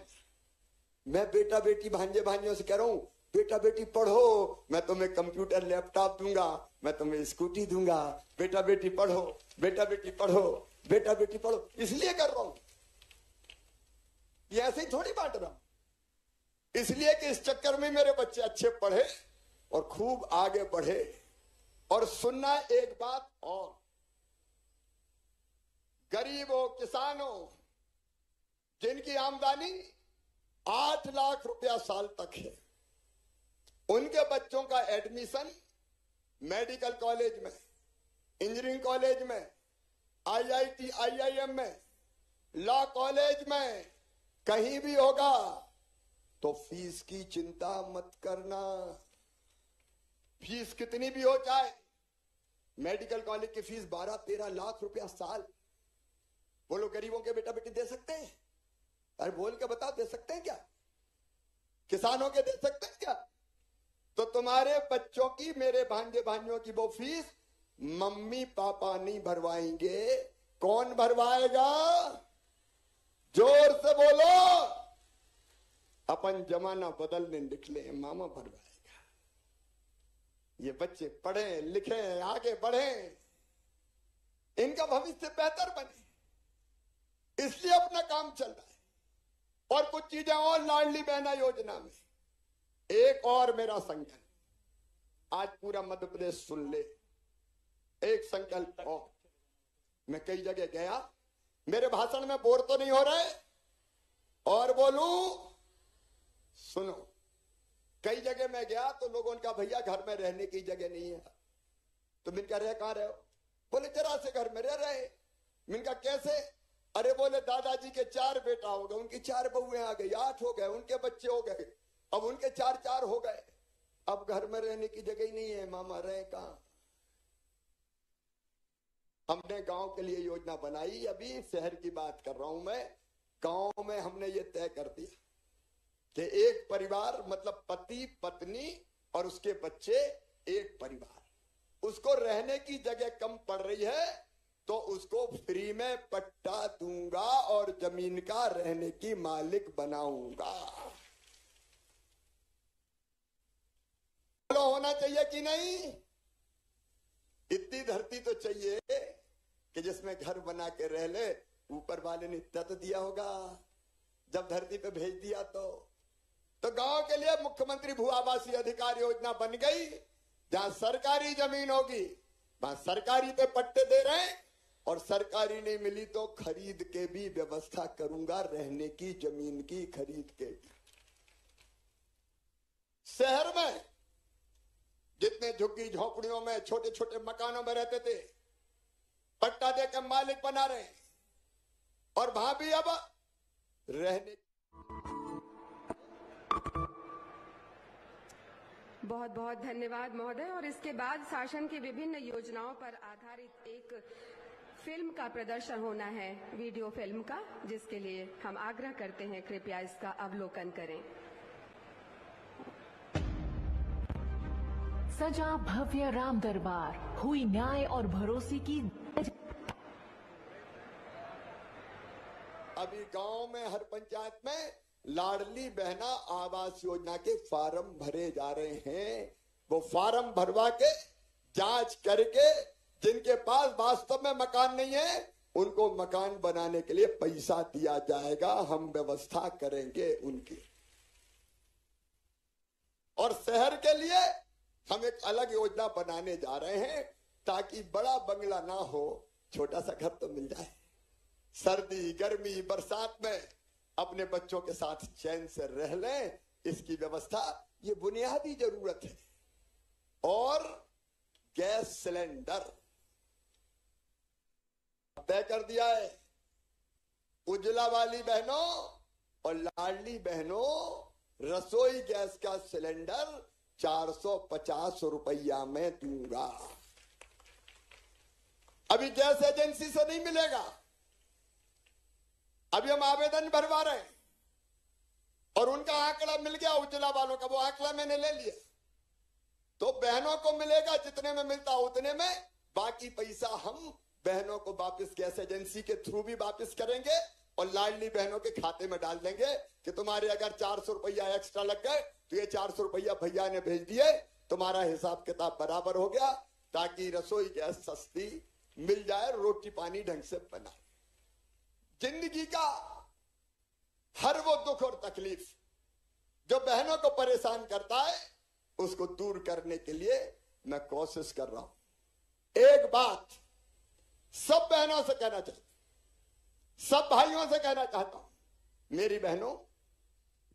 मैं बेटा बेटी भांजे भांजियों से कह रहा हूँ, बेटा बेटी पढ़ो, मैं तुम्हें कंप्यूटर, लैपटॉप दूँगा, मैं तुम्हें स्कूटी दूँगा। बेटा बेटी पढ़ो, बेटा बेटी पढ़ो, बेटा बेटी पढ़ो। इसलिए कर रहा हूँ। ऐसे ही थोड़ी बांट रहा हूँ। इसलिए कि इस चक्कर में मेरे बच्चे अच्छे पढ़े और खूब आगे बढ़े। और सुनना एक बात और। गरीबों, किसानों जिनकी आमदनी आठ लाख रुपया साल तक है। उनके बच्चों का एडमिशन मेडिकल कॉलेज में, इंजीनियरिंग कॉलेज में, आईआईटी, आईआईएम में, लॉ कॉलेज में कहीं भी होगा तो फ़ीस की चिंता मत करना। फ़ीस कितनी भी हो जाए, मेडिकल कॉलेज की फ़ीस बारह तेरह लाख रुपया साल। बोलो गरीबों के बेटा बेटी दे सकते हैं। अरे बोल के बताओ दे सकते हैं क्या? किसानों के दे सकते हैं क्या? तो तुम्हारे बच्चों की, मेरे भांजे भांजियों की वो फ़ीस मम्मी पापा नहीं भरवाएँगे। कौन भरवाएगा? ज़ोर से बोलो। अपन जमाना बदलने निकले मामा भरवाएगा। ये बच्चे पढ़े, लिखे आगे बढ़े। इनका भविष्य बेहतर बने। इसलिए अपना काम चल रहा है। और कुछ चीज़ें और लाडली बहना योजना में एक और मेरा संकल्प। आज पूरा मध्य प्रदेश सुन ले। एक संकल्प और। मैं कई जगह गया। मेरे भाषण में बोर तो नहीं हो रहे। और बोलू, सुनो। कई जगह मैं गया तो लोगों का भैया, घर में रहने की जगह नहीं है। तो मैंने कहा रहे कहाँ रहे हो? बोले, जरा से घर में रह रहे मैंने कहा कैसे? अरे बोले, दादाजी के चार बेटा हो गए, उनकी चार बहुएँ आ गई, आठ हो गए, उनके बच्चे हो गए, अब उनके चार चार हो गए। अब घर में रहने की जगह ही नहीं है, मामा, रहे कहा? हमने गाँव के लिए योजना बनाई, अभी शहर की बात कर रहा हूँ मैं, गाँव में हमने ये तय कर दिया कि एक परिवार मतलब पति, पत्नी और उसके बच्चे, एक परिवार। उसको रहने की जगह कम पड़ रही है तो उसको फ्री में पट्टा दूँगा और ज़मीन का रहने की मालिक बनाऊँगा। बोलो होना चाहिए कि नहीं? इतनी धरती तो चाहिए कि जिसमें घर बना के रह ले, ऊपर वाले ने इतना तो दिया होगा। जब धरती पे भेज दिया तो। तो गाँव के लिए मुख्यमंत्री भू आवासीय अधिकार योजना बन गई, जहाँ सरकारी ज़मीन होगी, वहाँ सरकारी पे पट्टे दे रहे हैं। और सरकारी नहीं मिली तो खरीद के भी व्यवस्था करूँगा रहने की, ज़मीन की खरीद के। शहर में जितने झुग्गी झोपड़ियों में छोटे छोटे मकानों में रहते थे, पट्टा देकर मालिक बना रहे। और वहाँ भी अब रहने बहुत बहुत धन्यवाद महोदय। और इसके बाद शासन की विभिन्न योजनाओं पर आधारित एक फ़िल्म का प्रदर्शन होना है वीडियो फ़िल्म का जिसके लिए हम आग्रह करते हैं कृपया इसका अवलोकन करें। सजा भव्य राम दरबार हुई न्याय और भरोसे की अभी गाँव में हर पंचायत में लाडली बहना आवास योजना के फार्म भरे जा रहे हैं। वो फार्म भरवा के जाँच करके जिनके पास वास्तव में मकान नहीं है, उनको मकान बनाने के लिए पैसा दिया जाएगा, हम व्यवस्था करेंगे उनकी। और शहर के लिए हम एक अलग योजना बनाने जा रहे हैं, ताकि बड़ा बंगला ना हो, छोटा सा घर तो मिल जाए। सर्दी, गर्मी, बरसात में अपने बच्चों के साथ चैन से रह लें, इसकी व्यवस्था, ये बुनियादी ज़रूरत है। और गैस सिलेंडर तय कर दिया है। उजला वाली बहनों और लाडली बहनों, रसोई गैस का सिलेंडर 450 रुपया में दूँगा। अभी गैस एजेंसी से नहीं मिलेगा। अभी हम आवेदन भरवा रहे हैं। और उनका आंकड़ा मिल गया उजला वालों का, वो आंकड़ा मैंने ले लिया। तो बहनों को मिलेगा, जितने में मिलता उतने में, बाकी पैसा हम बहनों को वापस गैस एजेंसी के थ्रू भी वापस करेंगे और लाडली बहनों के खाते में डाल देंगे कि तुम्हारे अगर चार सौ रुपया एक्स्ट्रा लग गए तो ये चार सौ रुपया भैया ने भेज दिए। तुम्हारा हिसाब किताब बराबर हो गया ताकि रसोई गैस सस्ती मिल जाए, रोटी पानी ढंग से बनाए। ज़िंदगी का हर वो दुख और तकलीफ़ जो बहनों को परेशान करता है, उसको दूर करने के लिए मैं कोशिश कर रहा हूँ। एक बात सब बहनों से कहना चाहता हूँ सब भाइयों से कहना चाहता हूँ, मेरी बहनों,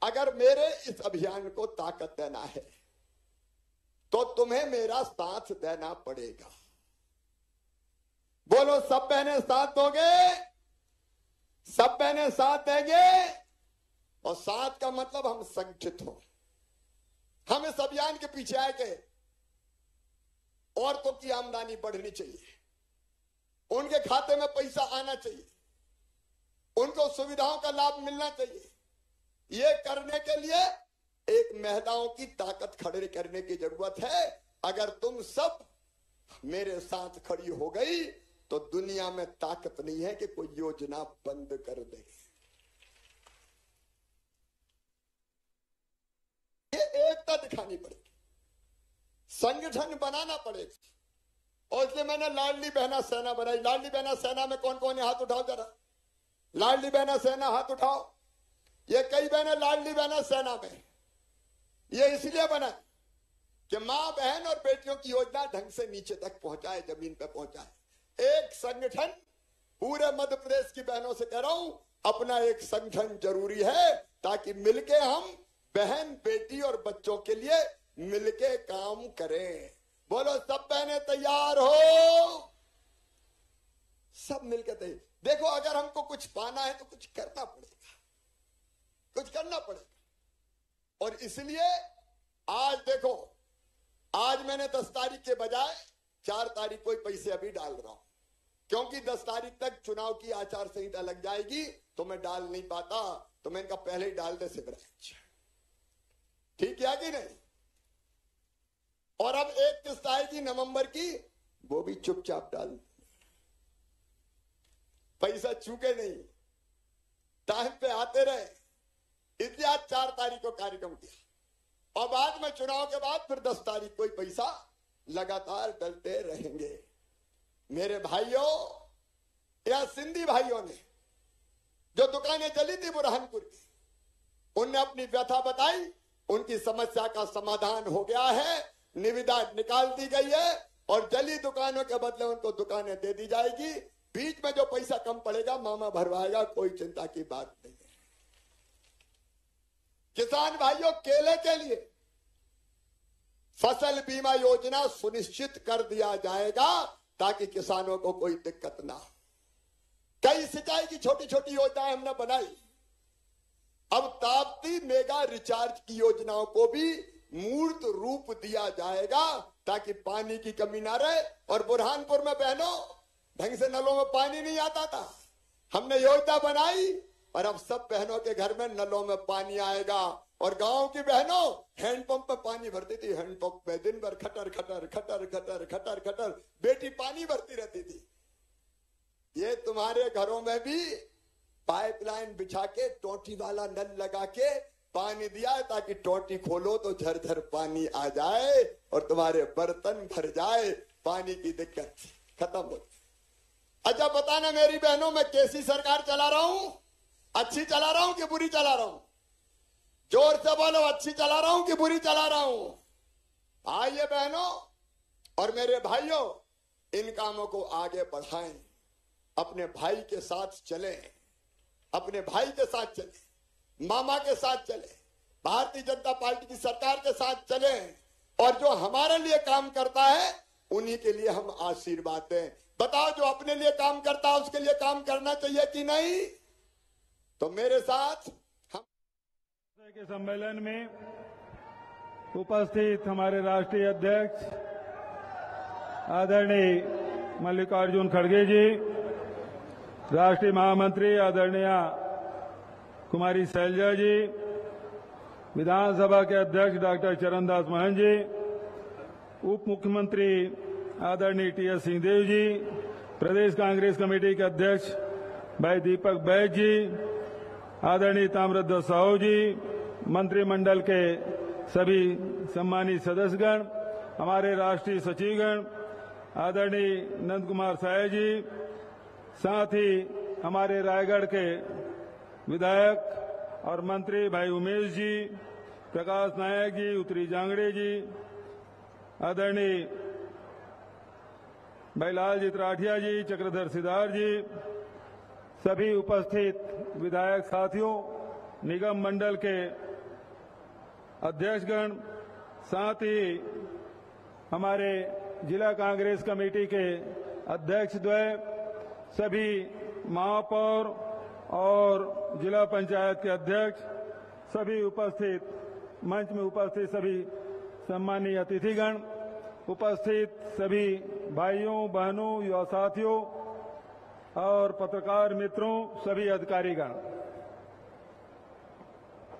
अगर मेरे इस अभियान को ताकत देना है तो तुम्हें मेरा साथ देना पड़ेगा। बोलो, सब बहने साथ दोगे? सब बहने साथ देंगे? और साथ का मतलब हम संगठित हो। हम इस अभियान के पीछे आए के औरतों की आमदनी बढ़नी चाहिए। उनके खाते में पैसा आना चाहिए। उनको सुविधाओं का लाभ मिलना चाहिए। ये करने के लिए एक महिलाओं की ताकत खड़े करने की ज़रूरत है। अगर तुम सब मेरे साथ खड़ी हो गई तो दुनिया में ताकत नहीं है कि कोई योजना बंद कर दे। ये एकता दिखानी पड़ेगी। संगठन बनाना पड़ेगा। और इसलिए मैंने लाडली बहना सेना बनाई। लाडली बहना सेना में कौन कौन है हाथ उठाओ जरा? लाडली बहना सेना हाथ उठाओ। ये कई बहने लाडली बहना सेना में ये इसलिए बना कि माँ, बहन और बेटियों की योजना ढंग से नीचे तक पहुँचाए, ज़मीन पे पहुँचाए। एक संगठन पूरे मध्य प्रदेश की बहनों से कह रहा हूँ, अपना एक संगठन ज़रूरी है ताकि मिलके हम बहन, बेटी और बच्चों के लिए मिलके काम करें। बोलो, सब बहनें तैयार हो। सब मिलकर तैयार। देखो, अगर हमको कुछ पाना है तो कुछ करना पड़ेगा। कुछ करना पड़ेगा। और इसलिए आज देखो, आज मैंने दस तारीख के बजाय चार तारीख को ही पैसे अभी डाल रहा हूँ। क्योंकि दस तारीख तक चुनाव की आचार संहिता लग जाएगी तो मैं डाल नहीं पाता। तो मैं इनका पहले ही डाल दे सिवराज ठीक है कि नहीं? और अब एक किस्त आएगी नवंबर की? वो भी चुपचाप डाल। पैसा चूके नहीं। टाइम पे आते रहे। इसलिए आज चार तारीख को कार्यक्रम किया। और बाद में चुनाव के बाद फिर दस तारीख को ही पैसा लगातार डलते रहेंगे। मेरे भाइयों, या सिंधी भाइयों ने, जो दुकानें चली थी बुरहानपुर की, उनने अपनी व्यथा बताई। उनकी समस्या का समाधान हो गया है। निविदा निकाल दी गई है और जली दुकानों के बदले उनको दुकानें दे दी जाएगी। बीच में जो पैसा कम पड़ेगा, मामा भरवाएगा, कोई चिंता की बात नहीं है। किसान भाइयों, केले के लिए फ़सल बीमा योजना सुनिश्चित कर दिया जाएगा ताकि किसानों को कोई दिक्कत ना हो। कई सिंचाई की छोटी छोटी योजनाएँ हमने बनाई। अब ताप्ती मेगा रिचार्ज की योजनाओं को भी मूर्त रूप दिया जाएगा ताकि पानी की कमी ना रहे और बुरहानपुर में बहनों, ढंग से नलों में पानी नहीं आता था। हमने योजना बनाई और अब सब बहनों के घर में नलों में पानी आएगा और गाँव की बहनों, हैंडपंप में पानी भरती थी। हैंडपंप में दिन भर खटर खटर खटर खटर खटर खटर, बेटी पानी भरती रहती थी। ये तुम्हारे घरों में भी पाइपलाइन बिछा के, टोटी वाला नल लगा के पानी दिया है ताकि टोटी खोलो तो झरझर पानी आ जाए और तुम्हारे बर्तन भर जाए। पानी की दिक्कत खत्म हो। अच्छा बताना मेरी बहनों, मैं कैसी सरकार चला रहा हूँ? अच्छी चला रहा हूँ कि बुरी चला रहा हूँ? ज़ोर से बोलो, अच्छी चला रहा हूँ कि बुरी चला रहा हूँ? आइए बहनों और मेरे भाइयों, इन कामों को आगे बढ़ाएँ। अपने भाई के साथ चले। अपने भाई के साथ चले। मामा के साथ चले, भारतीय जनता पार्टी की सरकार के साथ चले और जो हमारे लिए काम करता है, उन्हीं के लिए हम आशीर्वाद दें। बताओ जो अपने लिए काम करता है, उसके लिए काम करना चाहिए कि नहीं? तो मेरे साथ हम के सम्मेलन में उपस्थित हमारे राष्ट्रीय अध्यक्ष आदरणीय मल्लिकार्जुन खड़गे जी, राष्ट्रीय महामंत्री आदरणीय कुमारी शैलजा जी, विधानसभा के अध्यक्ष डॉक्टर चरणदास महन जी उप मुख्यमंत्री आदरणीय टी एस सिंहदेव जी, प्रदेश कांग्रेस कमेटी के अध्यक्ष भाई दीपक बैज जी, आदरणीय ताम्रध्वज साहू जी, मंत्रिमंडल के सभी सम्मानित सदस्यगण, हमारे राष्ट्रीय सचिवगण, आदरणीय नंद कुमार साय जी, साथ ही हमारे रायगढ़ के विधायक और मंत्री भाई उमेश जी, प्रकाश नायक जी, उत्तरी जांगड़े जी, आदरणीय भाई लालजी राठिया जी, चक्रधर सिद्धार्थ जी, सभी उपस्थित विधायक साथियों, निगम मंडल के अध्यक्षगण, साथ ही हमारे जिला कांग्रेस कमेटी के अध्यक्ष द्वय, सभी महापौर और जिला पंचायत के अध्यक्ष, सभी उपस्थित, मंच में उपस्थित सभी सम्मानीय अतिथिगण, उपस्थित सभी भाइयों, बहनों, युवा साथियों और पत्रकार मित्रों, सभी अधिकारीगण।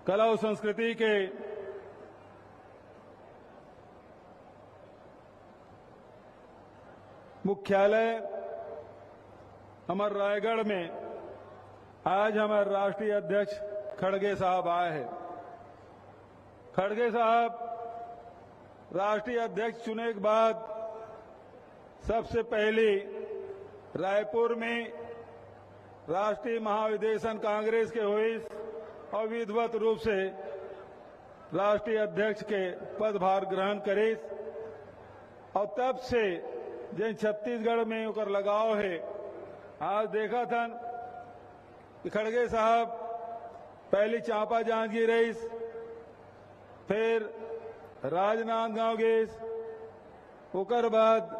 कला और संस्कृति के मुख्यालय हमारे रायगढ़ में आज हमारे राष्ट्रीय अध्यक्ष खड़गे साहब आए हैं। खड़गे साहब, राष्ट्रीय अध्यक्ष चुने के बाद सबसे पहले रायपुर में राष्ट्रीय महाविदेशन कांग्रेस के हुई और विधिवत रूप से राष्ट्रीय अध्यक्ष के पदभार ग्रहण करे और तब से जिन छत्तीसगढ़ में ओकर लगाव है। आज देखा था कि खड़गे साहब, पहली चांपा जांजगी रईस, फिर राजनांदगांव गेस ओकर बाद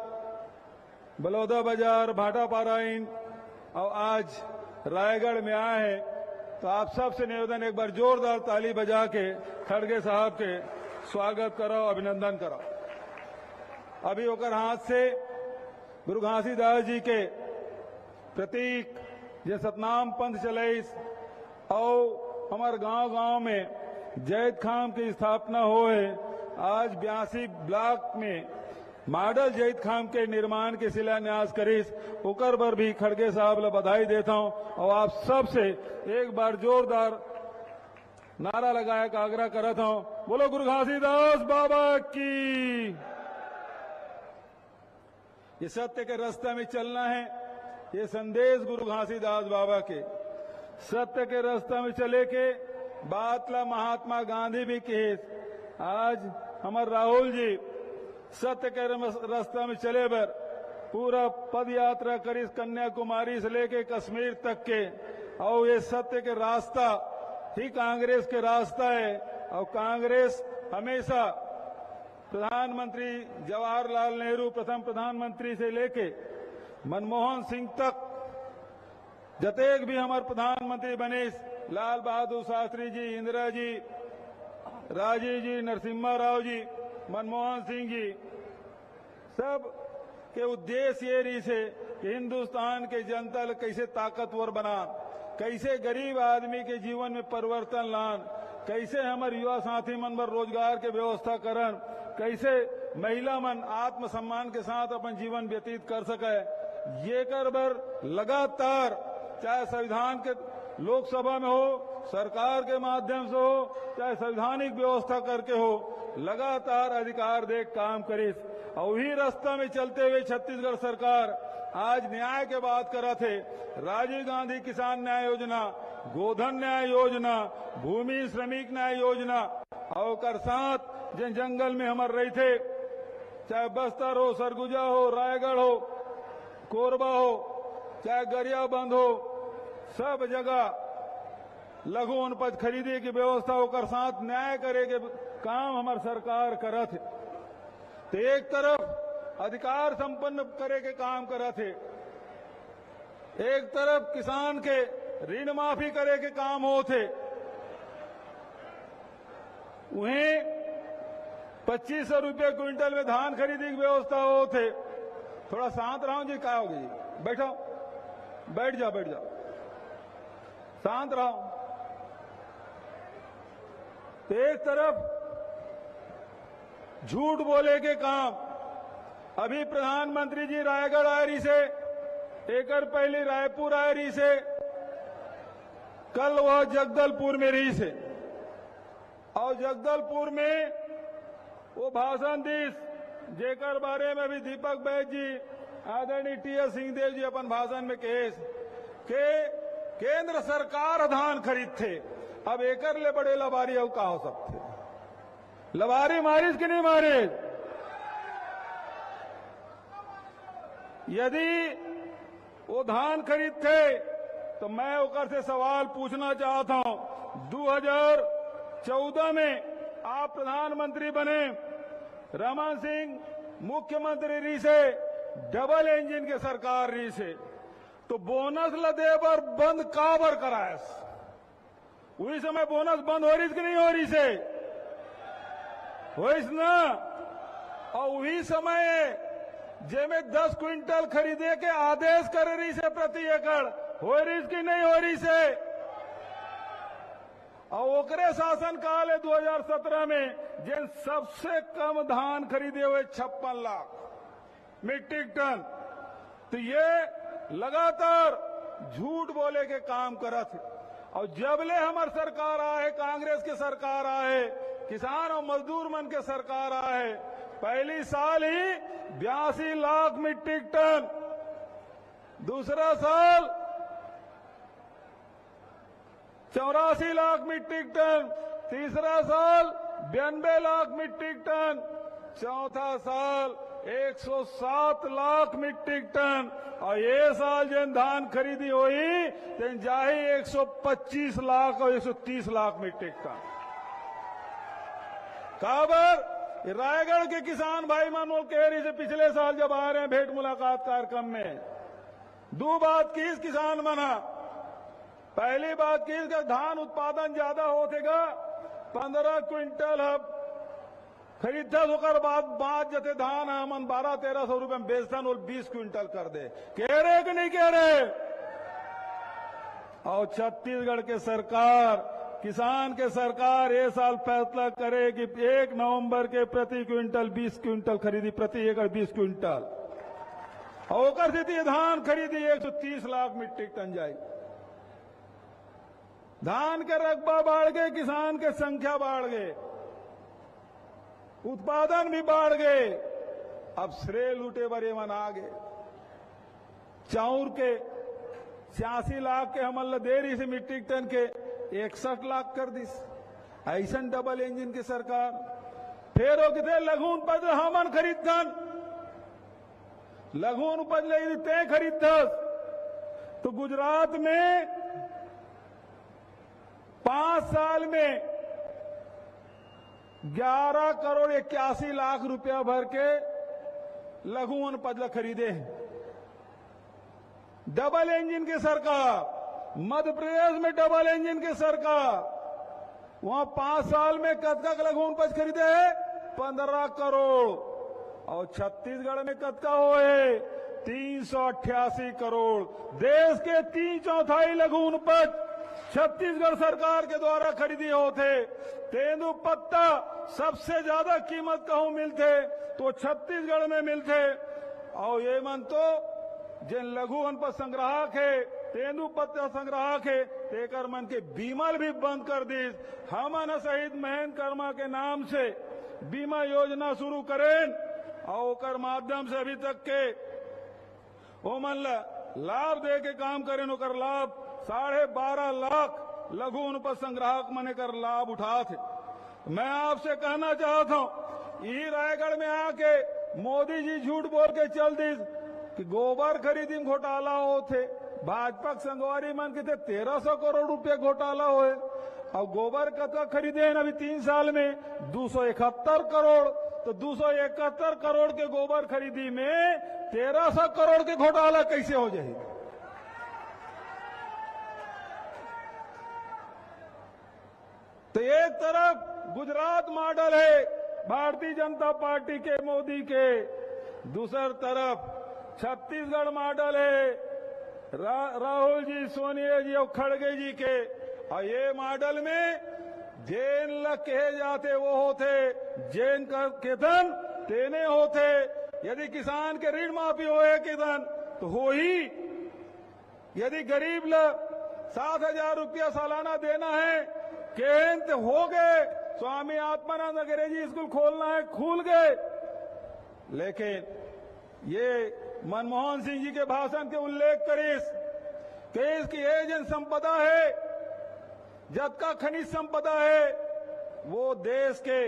बलौदा बाज़ार भाटा पाराइन और आज रायगढ़ में आए हैं। तो आप सबसे निवेदन, एक बार जोरदार ताली बजा के खड़गे साहब के स्वागत करो अभिनंदन करो अभी ओकर हाथ से गुरु घासीदास जी के प्रतीक जे सतनाम पंथ चलैस और हमारे गाँव गाँव में जैद खाम की स्थापना होए। आज ब्यासी ब्लॉक में मॉडल जैद खाम के निर्माण के शिलान्यास करीस। ओकर पर भी खड़गे साहब ला बधाई देता हूँ। और आप सबसे एक बार जोरदार नारा लगाया का आग्रह करता हूँ। बोलो, गुरु घासीदास बाबा की। ये सत्य के रास्ते में चलना है। ये संदेश गुरु घासीदास बाबा के। सत्य के रास्ते में चले के बात ला महात्मा गांधी भी कहे आज हमार राहुल जी सत्य के रास्ते में चले बर, पूरा पद यात्रा करी कन्याकुमारी से लेके कश्मीर तक के। और ये सत्य के रास्ता, ही कांग्रेस के रास्ता है। और कांग्रेस हमेशा प्रधानमंत्री जवाहरलाल नेहरू प्रथम प्रधानमंत्री से लेके मनमोहन सिंह तक, जतेक भी हमारे प्रधानमंत्री बने, लाल बहादुर शास्त्री जी, इंदिरा जी राजीव जी, नरसिम्हा राव जी, मनमोहन सिंह जी, सब के उद्देश्य ये रही से कि हिंदुस्तान के जनता कैसे ताकतवर बना कैसे गरीब आदमी के जीवन में परिवर्तन लान, कैसे हमारे युवा साथी मन पर रोज़गार के व्यवस्था करन, कैसे महिला मन आत्मसम्मान के साथ अपन जीवन व्यतीत कर सके। ये कर बर लगातार, चाहे संविधान के लोकसभा में हो, सरकार के माध्यम से हो, चाहे संवैधानिक व्यवस्था करके हो, लगातार अधिकार देख काम करिस। और वही रास्ता में चलते हुए छत्तीसगढ़ सरकार आज न्याय के बात करा थे। राजीव गांधी किसान न्याय योजना, गोधन न्याय योजना, भूमि श्रमिक न्याय योजना, और साथ जिन जंगल में हमर रही थे, चाहे बस्तर हो, सरगुजा हो, रायगढ़ हो कोरबा हो चाहे गरियाबंद हो, सब जगह लघु अनुपज खरीदे की व्यवस्था होकर साथ न्याय करे के काम हमार सरकार करत है। तो एक तरफ़ अधिकार संपन्न करे के काम करत है। एक तरफ़ किसान के ऋण माफ़ी करे के काम होते उन्हें पच्चीस सौ रुपये क्विंटल में धान खरीदी की व्यवस्था होते थोड़ा शांत रहो जी, क्या होगी? बैठो। बैठ जाओ बैठ जाओ। शांत रहो। एक तरफ़ झूठ बोले के काम। अभी प्रधानमंत्री जी रायगढ़ आए रही से एकड़ पहले रायपुर आए रही से, कल वह जगदलपुर में रही से। और जगदलपुर में वो भाषण दी जेकर बारे में भी दीपक बैद जी, आदरणीय टी एस सिंहदेव जी अपन भाषण में कहे, के केंद्र सरकार धान खरीद थे अब एकर ले बड़े लबारी अब का हो सकते लबारी मारिस कि नहीं मारिस? यदि वो धान खरीद थे तो मैं ओकर से सवाल पूछना चाहता हूँ। 2014 में आप प्रधानमंत्री बने रमन सिंह, मुख्यमंत्री रही से, डबल इंजन के सरकार रही से। तो बोनस लदे पर बंद काबर करायस? उसी समय बोनस बंद हो रही कि नहीं हो रही से? हो ना? और वही समय जेमे दस क्विंटल खरीदे के आदेश कर रही से प्रति एकड़। हो रही कि नहीं हो रही से? और ओकरे शासन काल है 2017 में, जिन सबसे कम धान खरीदे हुए छप्पन लाख मीट्रिक टन। तो ये लगातार झूठ बोले के काम करा थे और जबले हमार सरकार आए, कांग्रेस की सरकार आए, किसान और मजदूर मन के सरकार आए, पहली साल ही बयासी लाख मीट्रिक टन, दूसरा साल चौरासी लाख मीट्रिक टन। तीसरा साल बयानबे लाख मीट्रिक टन। चौथा साल 107 लाख मीट्रिक टन। और ये साल जन धान खरीदी हुई तो जाही 125 लाख और 130 लाख मीट्रिक टन। काबर रायगढ़ के किसान भाई मानो केरी से पिछले साल जब आ रहे हैं भेंट मुलाकात कार्यक्रम में, दो बात की किसान मना। पहली बात की इसका धान उत्पादन ज़्यादा होतेगा पंद्रह क्विंटल अब खरीदता होकर बाद बाद जते धान हमन बारह, तेरह सौ रुपए में बेचतन और बीस क्विंटल कर दे। कह रहे कि नहीं कह रहे? और छत्तीसगढ़ के सरकार, किसान के सरकार ये साल फैसला करे कि एक नवंबर के प्रति क्विंटल बीस क्विंटल खरीदी, प्रति एकड़ बीस क्विंटल। और स्थिति धान खरीदी, एक सौ तीस लाख मीट्रिक टन जाए धान के रकबा बढ़ गए, किसान के संख्या बढ़ गए, उत्पादन भी बढ़ गए। अब श्रेय लूटे बरे मन आ गए। चाउर के छियासी लाख के हमल देरी से मीट्रिक टन के इकसठ लाख कर दिस। ऐसा डबल इंजन की सरकार, फिर कितने लघु उपज हमन खरीदन। लघु उपज ले ते खरीद तो गुजरात में पाँच साल में ग्यारह करोड़ इक्यासी लाख रुपया भर के लघु उपज खरीदे हैं। डबल इंजन की सरकार, मध्य प्रदेश में डबल इंजन की सरकार, वहाँ पाँच साल में कतका लघु उपज खरीदे है, पंद्रह करोड़। और छत्तीसगढ़ में कतका हुए, तीन सौ अट्ठासी करोड़। देश के तीन चौथाई लघु उपज छत्तीसगढ़ सरकार के द्वारा खरीदी होते तेंदु पत्ता सबसे ज़्यादा कीमत कहूँ मिलते तो छत्तीसगढ़ में मिलते। और ये मन तो जिन लघु अनपद संग्राहक है तेंदु पत्ता संग्राहक है तेकर मन के बीमल भी बंद कर दी हमन शहीद महन कर्मा के नाम से बीमा योजना शुरू करें, और माध्यम से अभी तक के ओ मन लाभ दे के काम करें लाभ साढ़े बारह लाख लघु अनुपद संग्राहक मने कर लाभ उठा थे। मैं आपसे कहना चाहता हूँ यही रायगढ़ में आके मोदी जी झूठ बोल के चल दी, कि गोबर खरीदी में घोटाला हो थे। भाजपा संगवारी मन के थे, तेरह सौ करोड़ रुपए घोटाला हुए। और गोबर कतका खरीदे हैं अभी तीन साल में, दो सौ इकहत्तर करोड़ तो दो सौ इकहत्तर करोड़ के गोबर खरीदी में तेरह सौ करोड़ के घोटाला कैसे हो जाएगी? तो एक तरफ़ गुजरात मॉडल है भारतीय जनता पार्टी के मोदी के। दूसर तरफ़ छत्तीसगढ़ मॉडल है रा, राहुल जी सोनिया जी और खड़गे जी के। और ये मॉडल में जैन लग कहे जाते वो होते जैन का केतन तेने होते। यदि किसान के ऋण माफ़ी होए केतन तो हो ही। यदि गरीब ल सात हज़ार रुपया सालाना देना है। केंद्र हो गए। स्वामी आत्मानंद अंग्रेज़ी स्कूल खोलना है, खुल गए। लेकिन ये मनमोहन सिंह जी के भाषण के उल्लेख करीस कि इसकी एजेंट संपदा है जब का खनिज संपदा है, वो देश के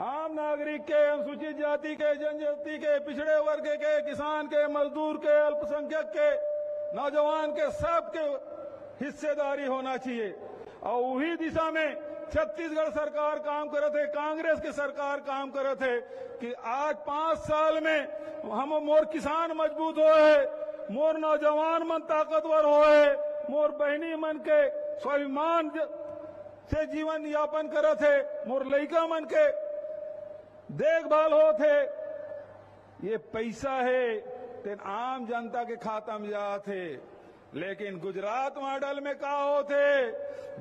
आम नागरिक के, अनुसूचित जाति के, जनजाति के, पिछड़े वर्ग के, किसान के, मजदूर के, अल्पसंख्यक के, नौजवान के सबके हिस्सेदारी होना चाहिए। और वही दिशा में छत्तीसगढ़ सरकार काम करे थे कांग्रेस की सरकार काम करे थे कि आज पाँच साल में हम मोर किसान मज़बूत होए मोर नौजवान मन ताकतवर होए मोर बहनी मन के स्वाभिमान से जीवन यापन करे थे मोर लड़का मन के देखभाल हो। थे ये पैसा है, तेन आम जनता के खाता में जा थे लेकिन गुजरात मॉडल में कहा होते?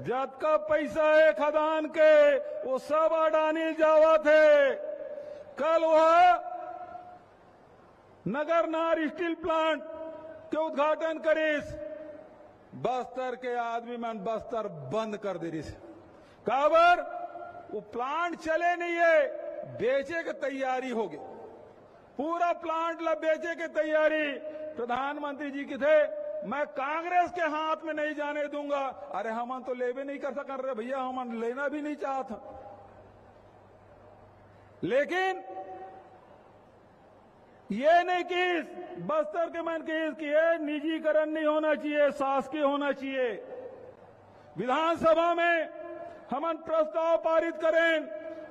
जद का पैसा है खदान के, वो सब अडानी जावा थे। कल वह नगर नार स्टील प्लांट के उद्घाटन करीस। बस्तर के आदमी मन बस्तर बंद कर दे रही काबर? वो प्लांट चले नहीं है, बेचे के तैयारी होगी पूरा प्लांट ला बेचे की तैयारी। प्रधानमंत्री जी की थे मैं कांग्रेस के हाथ में नहीं जाने दूँगा। अरे हम तो ले भी नहीं कर सक रहे भैया हम लेना भी नहीं चाहता। लेकिन ये नहीं कि बस्तर के मन की कि ये निजीकरण नहीं होना चाहिए, शासकीय होना चाहिए। विधानसभा में हम प्रस्ताव पारित करें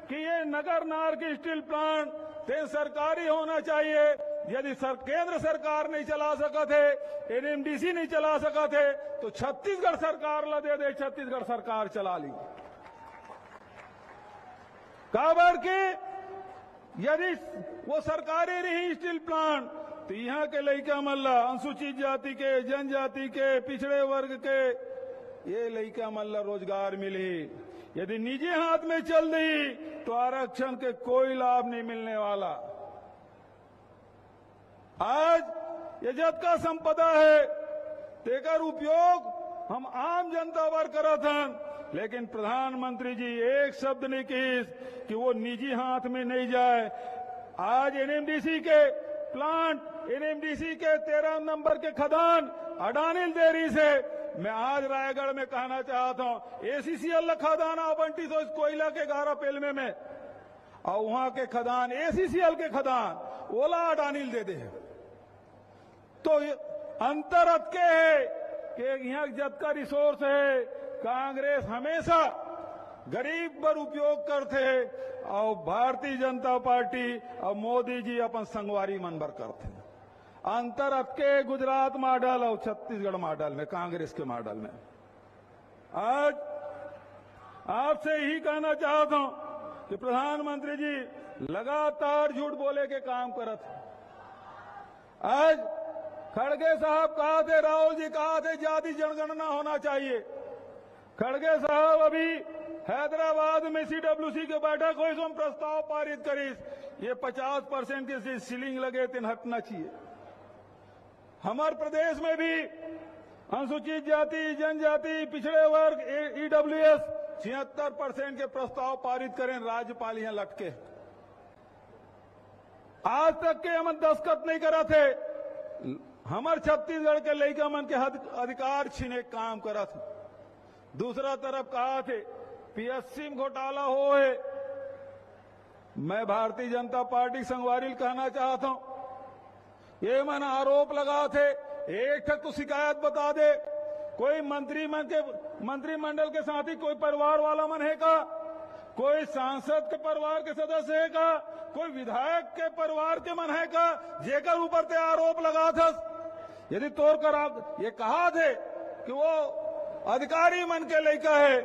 कि ये नगर नार की स्टील प्लांट ते सरकारी होना चाहिए। यदि सर, केंद्र सरकार नहीं चला सका थे एनएमडीसी नहीं चला सका थे तो छत्तीसगढ़ सरकार ला दे दे छत्तीसगढ़ सरकार चला ली। काबर की यदि वो सरकारी रही स्टील प्लांट तो यहाँ के लड़का मल्ला अनुसूचित जाति के जनजाति के पिछड़े वर्ग के ये लड़का मल्ला रोज़गार मिली। यदि निजी हाथ में चल दी तो आरक्षण के कोई लाभ नहीं मिलने वाला। आज ये जद का संपदा है। तेकर उपयोग हम आम जनता पर हन लेकिन प्रधानमंत्री जी, एक शब्द नहीं किस कि वो निजी हाथ में नहीं जाए। आज एनएमडीसी के प्लांट, एनएमडीसी के तेरह नंबर के खदान अडानिल देरी से। मैं आज रायगढ़ में कहना चाहता हूँ एसीसीएल खदान आवंटित हो इस कोयला के ग्यारह पेलमे में। और वहाँ के खदान एसीसीएल के खदान, ओला अडानिल दे दे। तो अंतर अतके है कि यहाँ जब का रिसोर्स है, कांग्रेस हमेशा गरीब पर उपयोग करते है, और भारतीय जनता पार्टी और मोदी जी अपन संगवारी मन पर करते हैं। अंतर अतके गुजरात मॉडल और छत्तीसगढ़ मॉडल में, कांग्रेस के मॉडल में। आज आपसे यही कहना चाहता हूँ कि प्रधानमंत्री जी लगातार झूठ बोले के काम करत आज खड़गे साहब कहा थे, राहुल जी कहा थे, जाति जनगणना होना चाहिए। खड़गे साहब अभी हैदराबाद में सीडब्ल्यूसी के बैठक हुई हम प्रस्ताव पारित करी। ये 50 परसेंट के सीलिंग लगे तीन हटना चाहिए हमारे प्रदेश में भी अनुसूचित जाति, जनजाति, पिछड़े वर्ग ईडब्ल्यूएस छिहत्तर परसेंट के प्रस्ताव पारित करें, राज्यपाल यहाँ लटके। आज तक के हम दस्खत नहीं करा थे। हमारे छत्तीसगढ़ के लड़का मन के अधिकार छीने काम करा थे दूसरा तरफ़ कहा थे, पीएससी में घोटाला हो है। मैं भारतीय जनता पार्टी संगवारी कहना चाहता हूँ। ये मन आरोप लगा थे एक तो शिकायत बता दे। कोई मंत्री मन के, मंत्रिमंडल के साथ ही कोई परिवार वाला मन है का? कोई सांसद के परिवार के सदस्य है का? कोई विधायक के परिवार के मन है का? जेकर ऊपर ते आरोप लगा था यदि तोड़ कर आप ये कहा थे कि वो अधिकारी मन के लड़का है,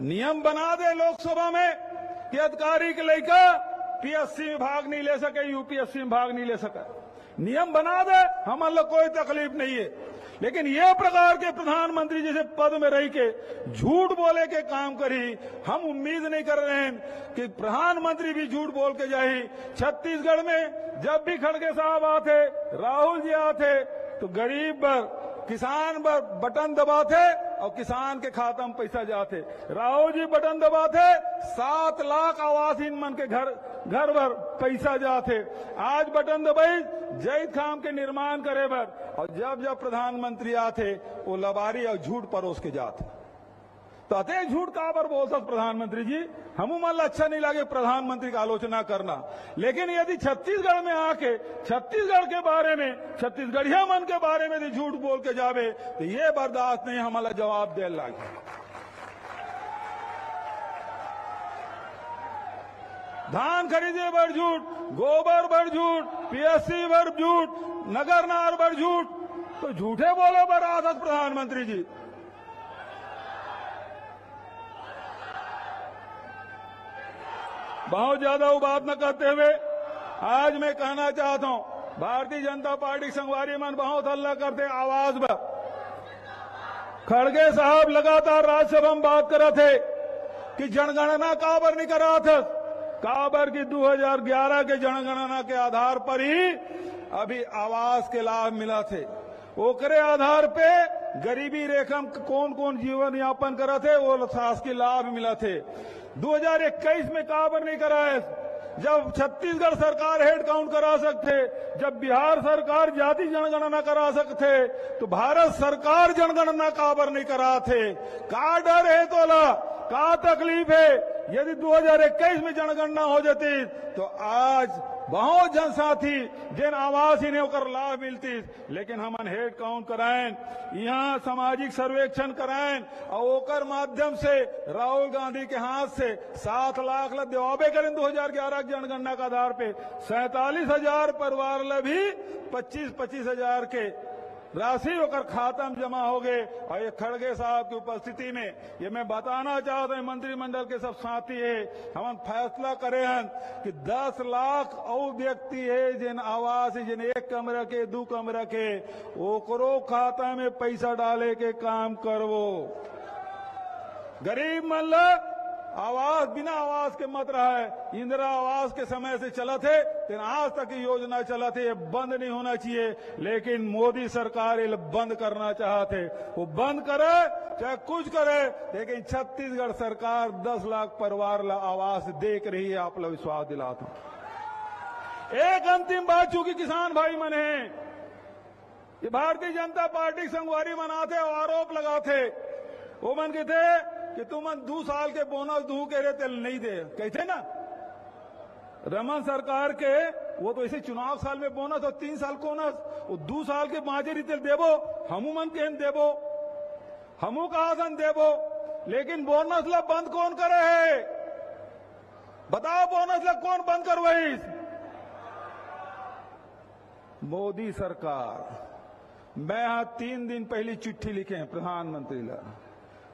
नियम बना दे लोकसभा में कि अधिकारी के लड़का पीएससी में भाग नहीं ले सके यूपीएससी में भाग नहीं ले सका। नियम बना दे, हमारे कोई तकलीफ़ नहीं है। लेकिन ये प्रकार के प्रधानमंत्री जैसे पद में रह के झूठ बोले के काम करी, हम उम्मीद नहीं कर रहे हैं कि प्रधानमंत्री भी झूठ बोल के जाए। छत्तीसगढ़ में जब भी खड़गे साहब आते, राहुल जी आते तो गरीब पर किसान पर बटन दबाते और किसान के खाता में पैसा जाते। राहुल जी बटन दबाते, सात लाख आवासीन मन के घर घर भर पैसा जाते। आज बटन दबाई जय खाम के निर्माण करे भर। और जब जब प्रधानमंत्री आते, वो लबारी और झूठ परोस के जाते। तो अतः झूठ कहा पर बोलता प्रधानमंत्री जी? हम मन अच्छा नहीं लगे प्रधानमंत्री का आलोचना करना। लेकिन यदि छत्तीसगढ़ में आके, छत्तीसगढ़ के बारे में, छत्तीसगढ़िया मन के बारे में यदि झूठ बोल के जावे तो ये बर्दाश्त नहीं हमारा जवाब दे लगे। धान खरीदे पर झूठ, गोबर पर झूठ, पीएससी पर झूठ, नगर नार पर झूठ तो झूठे बोलो पर आदत प्रधानमंत्री जी। बहुत ज़्यादा वो बात न करते हुए आज मैं कहना चाहता हूँ, भारतीय जनता पार्टी संगवारी मन बहुत हल्ला करते आवाज़ पर। खड़गे साहब लगातार राज्यसभा में बात कर रहे थे कि जनगणना काबर नहीं करा था। काबर की 2011 के जनगणना के आधार पर ही अभी आवास के लाभ मिला थे। ओकरे आधार पे गरीबी रेखा कौन कौन जीवन यापन करा थे, वो शासकीय लाभ मिला थे। 2021 में काबर नहीं करा है जब छत्तीसगढ़ सरकार हेड काउंट करा सकते, जब बिहार सरकार जाति जनगणना करा सकते तो भारत सरकार जनगणना काबर नहीं करा थे का डर है तोला, का तकलीफ़ है? यदि 2021 में जनगणना हो जाती तो आज बहुत जनसाथी, जिन आवास ही ने ओकर लाभ मिलती। लेकिन हमन हेड काउंट कराएँ? यहाँ सामाजिक सर्वेक्षण कराएँ, और ओकर माध्यम से, राहुल गांधी के हाथ से सात लाख ला देवाबे करें 2011 की जनगणना के आधार पे। सैतालीस हज़ार परिवार ला भी पच्चीस पच्चीस हज़ार के राशि होकर खाता में जमा हो गए और ये खड़गे साहब की उपस्थिति में ये मैं बताना चाहता हूँ, मंत्रिमंडल के सब साथी है, हम फैसला करे हैं कि 10 लाख और व्यक्ति है जिन आवास, जिन एक कमरा के दो कमरा के ओकरो खाता में पैसा डाले के काम करवो। गरीब मन आवास बिना आवास के मत रहा। है इंदिरा आवास के समय से चला थे लेकिन आज तक योजना चला थे ये बंद नहीं होना चाहिए। लेकिन मोदी सरकार ये बंद करना चाहते वो बंद करे, चाहे कुछ करे, लेकिन छत्तीसगढ़ सरकार 10 लाख परिवार ला आवास देख रही है, आप लोग विश्वास दिलाता एक अंतिम बात चूँकि किसान भाई मन है। ये भारतीय जनता पार्टी संगवारी मनाते और आरोप लगाते वो मन के थे कि तुम दो साल के बोनस दू के रहे तेल नहीं दे। कहते ना? रमन सरकार के, वो तो ऐसे चुनाव साल में बोनस और तीन साल बोनस, वो दो साल के पांचे रितेल देबो हमू मन के देबो हमू कहा सन देबो लेकिन बोनस ला बंद कौन करे है? बताओ बोनस ला कौन बंद करवाई मोदी सरकार। मैं यहाँ तीन दिन पहले चिट्ठी लिखे प्रधानमंत्री ला।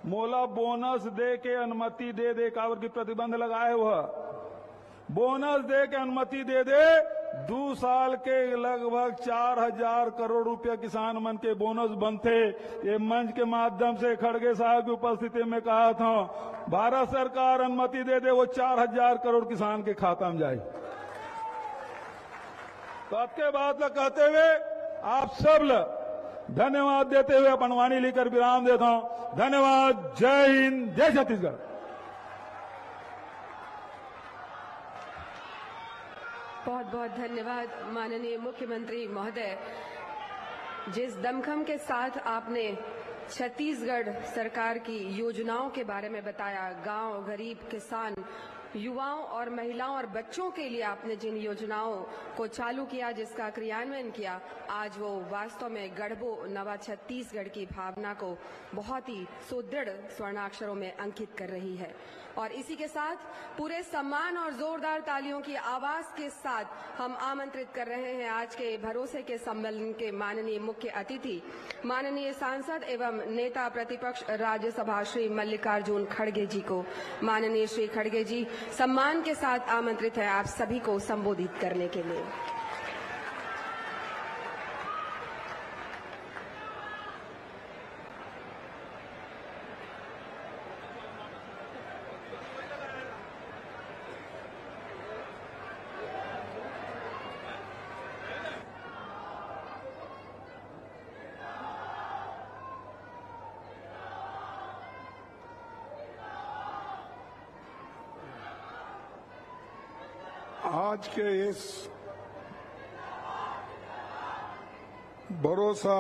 मोला बोनस दे के अनुमति दे दे, कावर की प्रतिबंध लगाए हुआ। बोनस दे के अनुमति दे दे, दो साल के लगभग चार हज़ार करोड़ रुपया किसान मन के बोनस बनते। ये मंच के माध्यम से खड़गे साहब की उपस्थिति में कहा था, भारत सरकार अनुमति दे दे, वो चार हज़ार करोड़ किसान के खाता में जाए। तो आपके बात कहते हुए, आप सब ला धन्यवाद देते हुए अपन वाणी लेकर विराम देता हूँ। धन्यवाद। जय हिंद। जय छत्तीसगढ़। बहुत बहुत धन्यवाद माननीय मुख्यमंत्री महोदय। जिस दमखम के साथ आपने छत्तीसगढ़ सरकार की योजनाओं के बारे में बताया, गाँव, गरीब, किसान युवाओं और महिलाओं और बच्चों के लिए आपने जिन योजनाओं को चालू किया, जिसका क्रियान्वयन किया, आज वो वास्तव में गढ़बो नवा छत्तीसगढ़ की भावना को बहुत ही सुदृढ़ स्वर्णाक्षरों में अंकित कर रही है। और इसी के साथ पूरे सम्मान और जोरदार तालियों की आवाज़ के साथ हम आमंत्रित कर रहे हैं आज के भरोसे के सम्मेलन के माननीय मुख्य अतिथि, माननीय सांसद एवं नेता प्रतिपक्ष राज्यसभा श्री मल्लिकार्जुन खड़गे जी को। माननीय श्री खड़गे जी, सम्मान के साथ आमंत्रित है आप सभी को संबोधित करने के लिए। आज के इस भरोसा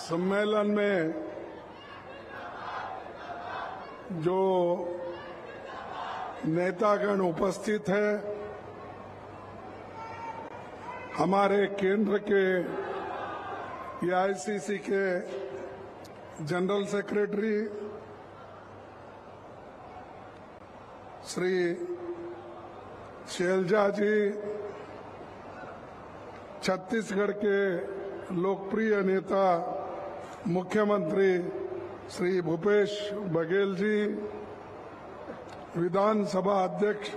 सम्मेलन में जो नेतागण उपस्थित है, हमारे केंद्र के एआईसीसी के जनरल सेक्रेटरी श्री शैलजा जी छत्तीसगढ़ के लोकप्रिय नेता, मुख्यमंत्री श्री भूपेश बघेल जी, विधानसभा अध्यक्ष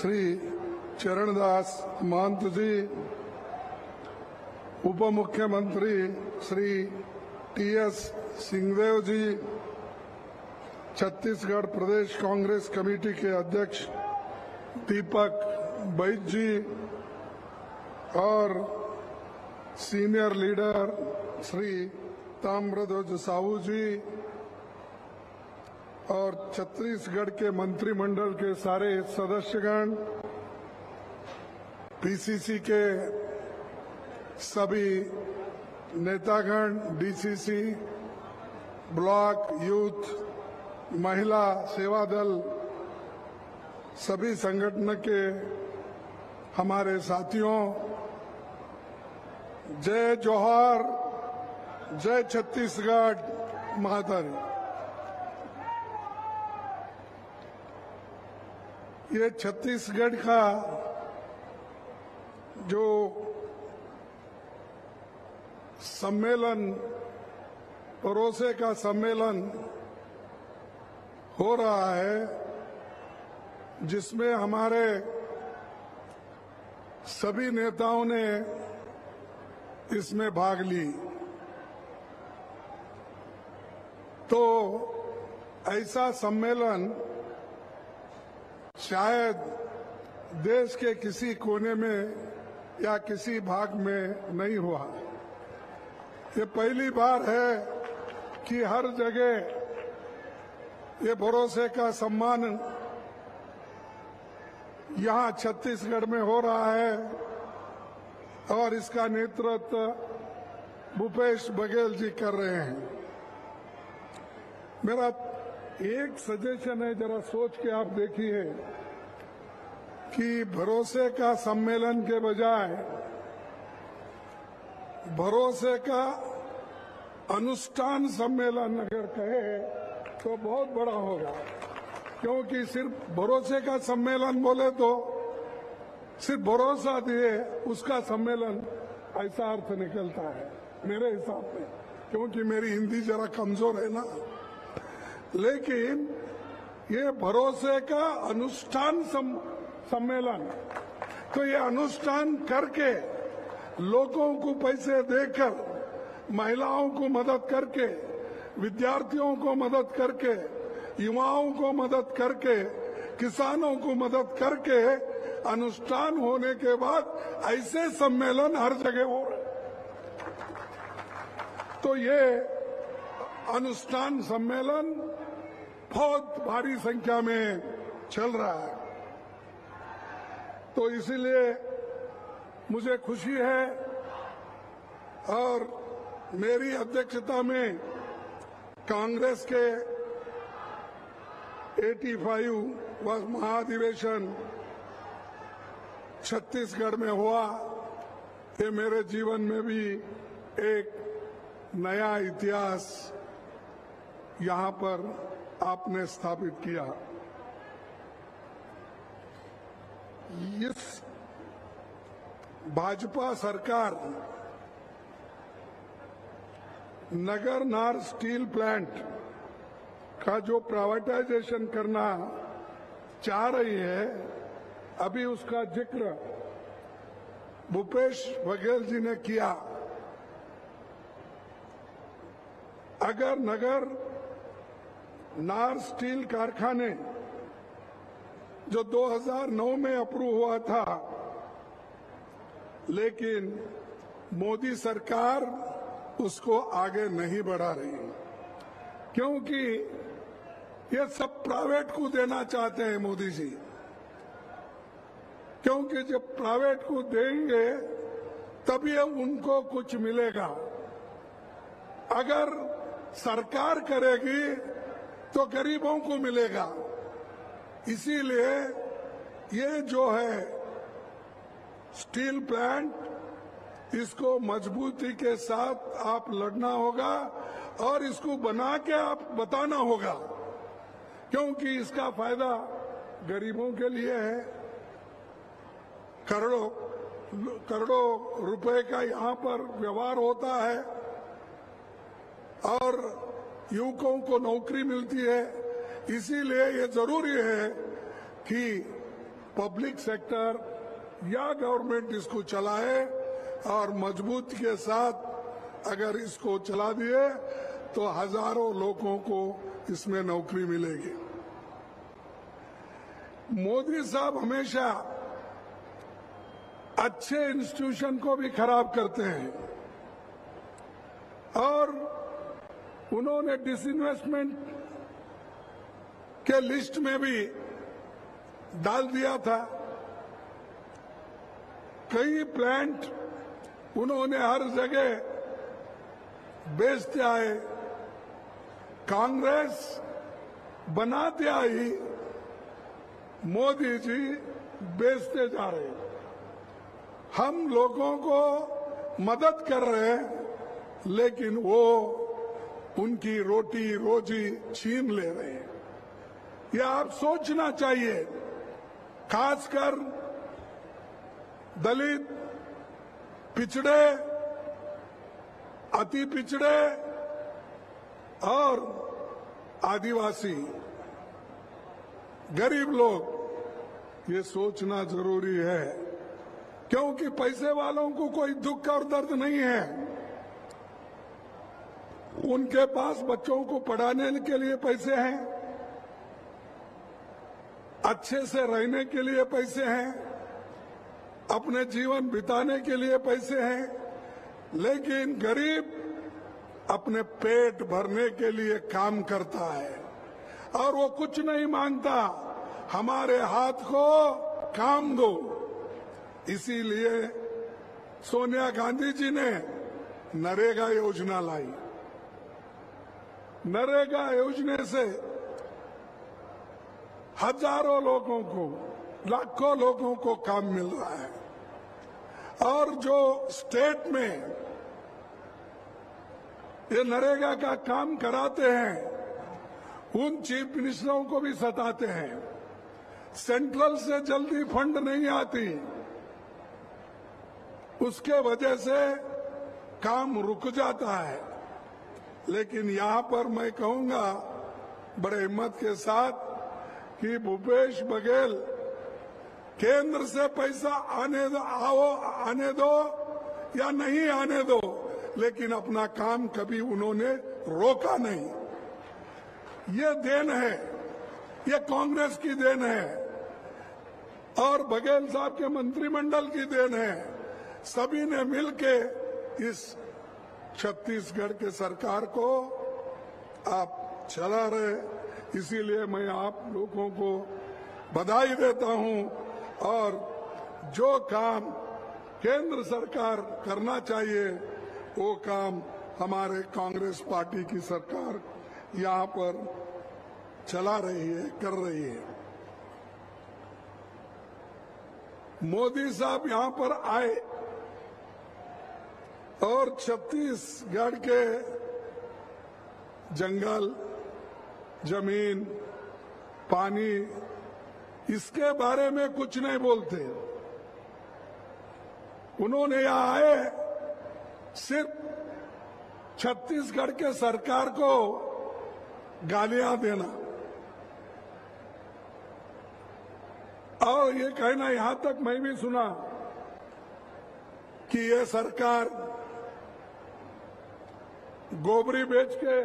श्री चरणदास महंत जी उप मुख्यमंत्री श्री टी एस सिंहदेव जी, छत्तीसगढ़ प्रदेश कांग्रेस कमेटी के अध्यक्ष दीपक बैद जी और सीनियर लीडर श्री ताम्रध्वज साहू जी और छत्तीसगढ़ के मंत्रिमंडल के सारे सदस्यगण, पीसीसी के सभी नेतागण, डीसीसी, ब्लॉक, यूथ, महिला सेवा दल सभी संगठन के हमारे साथियों, जय जोहार, जय छत्तीसगढ़ महातारी ये छत्तीसगढ़ का जो सम्मेलन परोसे का सम्मेलन हो रहा है जिसमें हमारे सभी नेताओं ने इसमें भाग ली। तो ऐसा सम्मेलन शायद देश के किसी कोने में या किसी भाग में नहीं हुआ। ये पहली बार है कि हर जगह ये भरोसे का सम्मान यहाँ छत्तीसगढ़ में हो रहा है और इसका नेतृत्व भूपेश बघेल जी कर रहे हैं। मेरा एक सजेशन है, जरा सोच के आप देखिए कि भरोसे का सम्मेलन के बजाय भरोसे का अनुष्ठान सम्मेलन अगर कहे तो बहुत बड़ा होगा। क्योंकि सिर्फ़ भरोसे का सम्मेलन बोले तो सिर्फ़ भरोसा दिए उसका सम्मेलन ऐसा अर्थ निकलता है मेरे हिसाब में क्योंकि मेरी हिंदी जरा कमज़ोर है ना। लेकिन ये भरोसे का अनुष्ठान सम, सम्मेलन तो ये अनुष्ठान करके लोगों को पैसे देकर महिलाओं को मदद करके विद्यार्थियों को मदद करके युवाओं को मदद करके, किसानों को मदद करके अनुष्ठान होने के बाद ऐसे सम्मेलन हर जगह हो रहे तो ये अनुष्ठान सम्मेलन बहुत भारी संख्या में चल रहा है। तो इसीलिए मुझे खुशी है और मेरी अध्यक्षता में कांग्रेस के 85 व महाधिवेशन छत्तीसगढ़ में हुआ ये मेरे जीवन में भी एक नया इतिहास यहाँ पर आपने स्थापित किया इस भाजपा सरकार नगर नार स्टील प्लांट का जो प्राइवेटाइजेशन करना चाह रही है, अभी उसका ज़िक्र भूपेश बघेल जी ने किया। अगर नगर नार स्टील कारखाने, जो 2009 में अप्रूव हुआ था, लेकिन मोदी सरकार उसको आगे नहीं बढ़ा रही। क्योंकि ये सब प्राइवेट को देना चाहते हैं मोदी जी। क्योंकि जब प्राइवेट को देंगे, तभी उनको कुछ मिलेगा। अगर सरकार करेगी तो गरीबों को मिलेगा। इसीलिए ये जो है स्टील प्लांट, इसको मजबूती के साथ आप लड़ना होगा और इसको बना के आप बताना होगा। क्योंकि इसका फ़ायदा गरीबों के लिए है। करोड़ों करोड़ों रुपए का यहाँ पर व्यवहार होता है और युवकों को नौकरी मिलती है। इसीलिए ये ज़रूरी है कि पब्लिक सेक्टर या गवर्नमेंट इसको चलाए और मज़बूत के साथ अगर इसको चला दिए तो हज़ारों लोगों को इसमें नौकरी मिलेगी। मोदी साहब हमेशा अच्छे इंस्टीट्यूशन को भी खराब करते हैं। और उन्होंने डिसइन्वेस्टमेंट के लिस्ट में भी डाल दिया था। कई प्लांट उन्होंने हर जगह बेचते आए। कांग्रेस बनाते आई मोदी जी बेचते जा रहे हम लोगों को मदद कर रहे हैं, लेकिन वो उनकी रोटी रोजी छीन ले रहे हैं। यह आप सोचना चाहिए, खासकर दलित पिछड़े, अति पिछड़े और आदिवासी, गरीब लोग, ये सोचना ज़रूरी है, क्योंकि पैसे वालों को कोई दुख और दर्द नहीं है। उनके पास बच्चों को पढ़ाने के लिए पैसे हैं, अच्छे से रहने के लिए पैसे हैं, अपने जीवन बिताने के लिए पैसे हैं, लेकिन गरीब अपने पेट भरने के लिए काम करता है। और वो कुछ नहीं माँगता। हमारे हाथ को काम दो। इसीलिए सोनिया गांधी जी ने नरेगा योजना लाई। नरेगा योजना से हज़ारों लोगों को, लाखों लोगों को काम मिल रहा है। और जो स्टेट में ये नरेगा का काम कराते हैं। उन चीफ मिनिस्टरों को भी सताते हैं। सेंट्रल से जल्दी फंड नहीं आती। उसके वजह से काम रुक जाता है। लेकिन यहाँ पर मैं कहूँगा, बड़े हिम्मत के साथ कि भूपेश बघेल केंद्र से पैसा आने दो आओ, आने दो या नहीं आने दो। लेकिन अपना काम कभी उन्होंने रोका नहीं। ये देन है, ये कांग्रेस की देन है, और बघेल साहब के मंत्रिमंडल की देन है। सभी ने मिलके इस छत्तीसगढ़ के सरकार को आप चला रहे इसीलिए मैं आप लोगों को बधाई देता हूँ, और जो काम केंद्र सरकार करना चाहिए वो काम हमारे कांग्रेस पार्टी की सरकार यहाँ पर चला रही है, कर रही है। मोदी साहब यहाँ पर आए और छत्तीसगढ़ के जंगल, ज़मीन, पानी, इसके बारे में कुछ नहीं बोलते। उन्होंने यहाँ आए सिर्फ़ छत्तीसगढ़ के सरकार को गालियाँ देना। और ये कहना, यहाँ तक मैं भी सुना कि ये सरकार गोबरी बेच के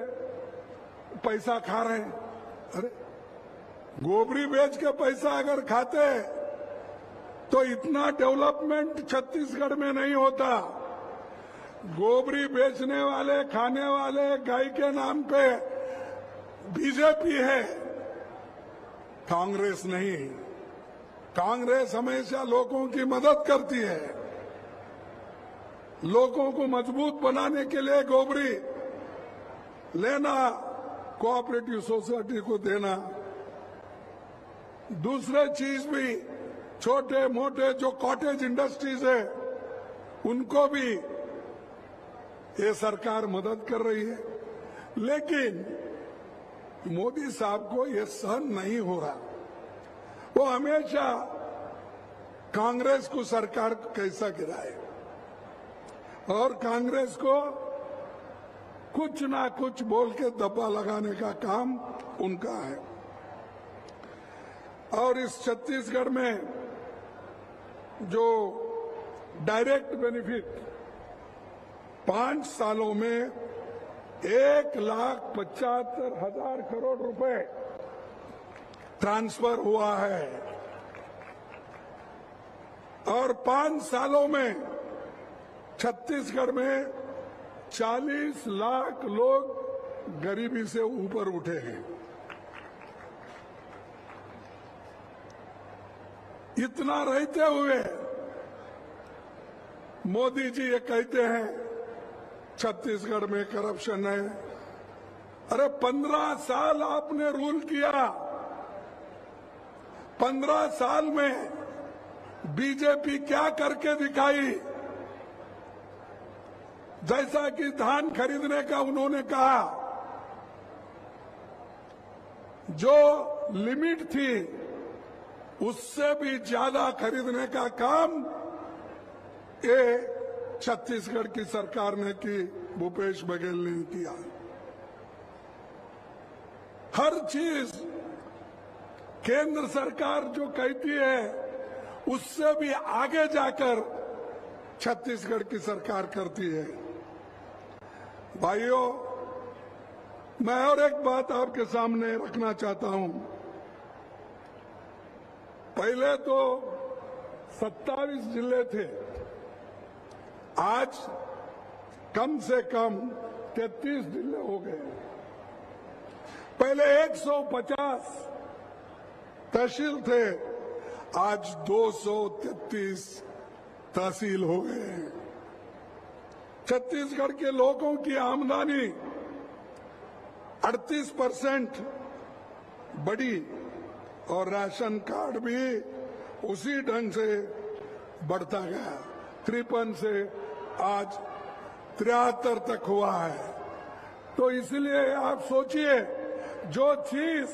पैसा खा रहे हैं। अरे, गोबरी बेच के पैसा अगर खाते तो इतना डेवलपमेंट छत्तीसगढ़ में नहीं होता। गोबरी बेचने वाले, खाने वाले, गाय के नाम पे बीजेपी है। कांग्रेस नहीं। कांग्रेस हमेशा लोगों की मदद करती है। लोगों को मज़बूत बनाने के लिए गोबरी लेना, कोऑपरेटिव सोसाइटी को देना। दूसरे चीज़ भी छोटे मोटे जो कॉटेज इंडस्ट्रीज़ है, उनको भी ये सरकार मदद कर रही है। लेकिन मोदी साहब को ये सहन नहीं हो रहा। वो हमेशा कांग्रेस को सरकार कैसा गिराए। और कांग्रेस को कुछ ना कुछ बोल के दबा लगाने का काम उनका है। और इस छत्तीसगढ़ में जो डायरेक्ट बेनिफिट पाँच सालों में एक लाख पचहत्तर हज़ार करोड़ रुपए ट्रांसफ़र हुआ है। और पाँच सालों में छत्तीसगढ़ में 40 लाख लोग गरीबी से ऊपर उठे हैं। इतना रहते हुए मोदी जी ये कहते हैं छत्तीसगढ़ में करप्शन है। अरे पंद्रह साल आपने रूल किया। पंद्रह साल में बीजेपी क्या करके दिखाई? जैसा कि धान खरीदने का उन्होंने कहा, जो लिमिट थी, उससे भी ज़्यादा खरीदने का काम ये छत्तीसगढ़ की सरकार ने की, भूपेश बघेल ने किया। हर चीज़ केंद्र सरकार जो कहती है, उससे भी आगे जाकर छत्तीसगढ़ की सरकार करती है। भाइयों, मैं और एक बात आपके सामने रखना चाहता हूँ। पहले तो 27 ज़िले थे। आज कम से कम 33 ज़िले हो गए। पहले 150 तहसील थे, आज 233 तहसील हो गए छत्तीसगढ़ के लोगों की आमदनी 38 परसेंट बढ़ी और राशन कार्ड भी उसी ढंग से बढ़ता गया। तिरपन से आज तिहत्तर तक हुआ है। तो इसलिए आप सोचिए, जो चीज़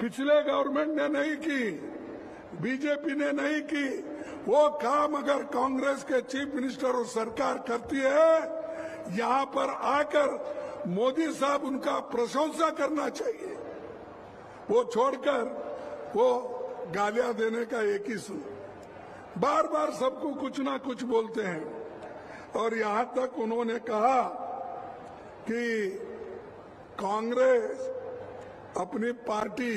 पिछले गवर्नमेंट ने नहीं की, बीजेपी ने नहीं की, वो काम अगर कांग्रेस के चीफ मिनिस्टर और सरकार करती है, यहाँ पर आकर मोदी साहब उनका प्रशंसा करना चाहिए। वो छोड़कर वो गालियाँ देने का एक ही सुन बार बार सबको कुछ ना कुछ बोलते हैं। और यहाँ तक उन्होंने कहा कि कांग्रेस अपनी पार्टी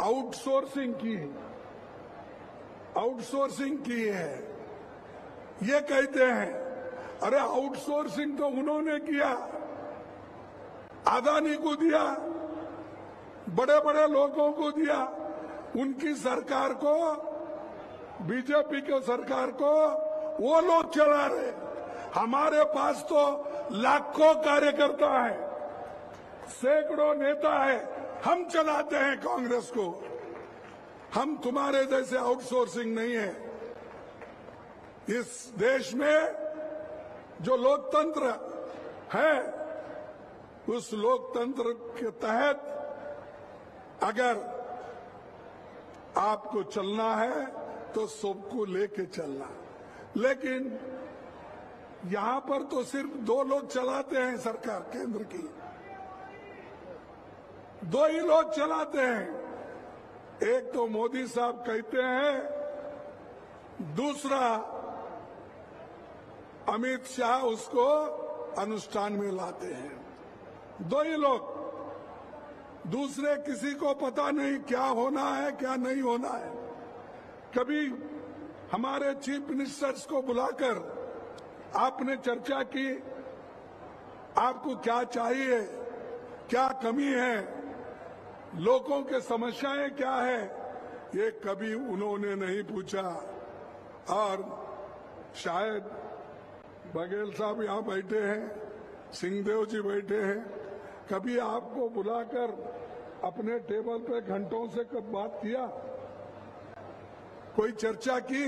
आउटसोर्सिंग की आउटसोर्सिंग की है। ये कहते हैं, अरे आउटसोर्सिंग तो उन्होंने किया, अदानी को दिया बड़े बड़े लोगों को दिया, उनकी सरकार को बीजेपी के सरकार को वो लोग चला रहे हमारे पास तो लाखों कार्यकर्ता है, सैकड़ों नेता है। हम चलाते हैं कांग्रेस को। हम तुम्हारे जैसे आउटसोर्सिंग नहीं है। इस देश में जो लोकतंत्र है, उस लोकतंत्र के तहत अगर आपको चलना है तो सबको लेके चलना। लेकिन यहाँ पर तो सिर्फ़ दो लोग चलाते हैं सरकार, केंद्र की। दो ही लोग चलाते हैं। एक तो मोदी साहब कहते हैं, दूसरा अमित शाह उसको अनुष्ठान में लाते हैं। दो ही लोग। दूसरे किसी को पता नहीं क्या होना है, क्या नहीं होना है। कभी हमारे चीफ मिनिस्टर्स को बुलाकर आपने चर्चा की, आपको क्या चाहिए, क्या कमी है, लोगों के समस्याएँ क्या है, ये कभी उन्होंने नहीं पूछा। और शायद बघेल साहब यहाँ बैठे हैं, सिंहदेव जी बैठे हैं, कभी आपको बुलाकर अपने टेबल पे घंटों से कब बात किया? कोई चर्चा की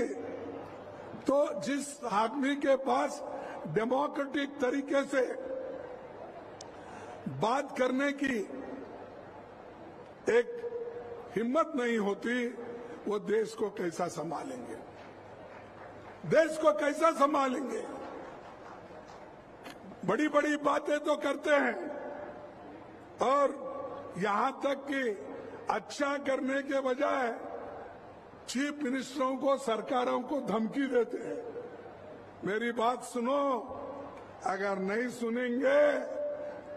तो जिस आदमी के पास डेमोक्रेटिक तरीके से बात करने की एक हिम्मत नहीं होती, वो देश को कैसा संभालेंगे? देश को कैसा संभालेंगे? बड़ी बड़ी बातें तो करते हैं, और यहाँ तक कि अच्छा करने के बजाय चीफ मिनिस्टरों को, सरकारों को धमकी देते हैं। मेरी बात सुनो, अगर नहीं सुनेंगे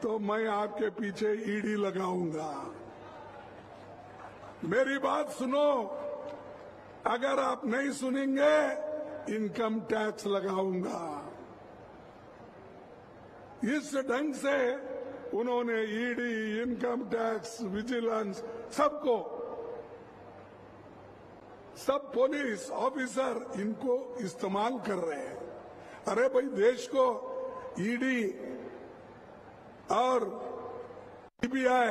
तो मैं आपके पीछे ईडी लगाऊँगा। मेरी बात सुनो, अगर आप नहीं सुनेंगे, इनकम टैक्स लगाऊँगा। इस ढंग से उन्होंने ईडी, इनकम टैक्स, विजिलेंस, सबको सब पुलिस ऑफिसर इनको इस्तेमाल कर रहे हैं। अरे भाई, देश को ईडी और सीबीआई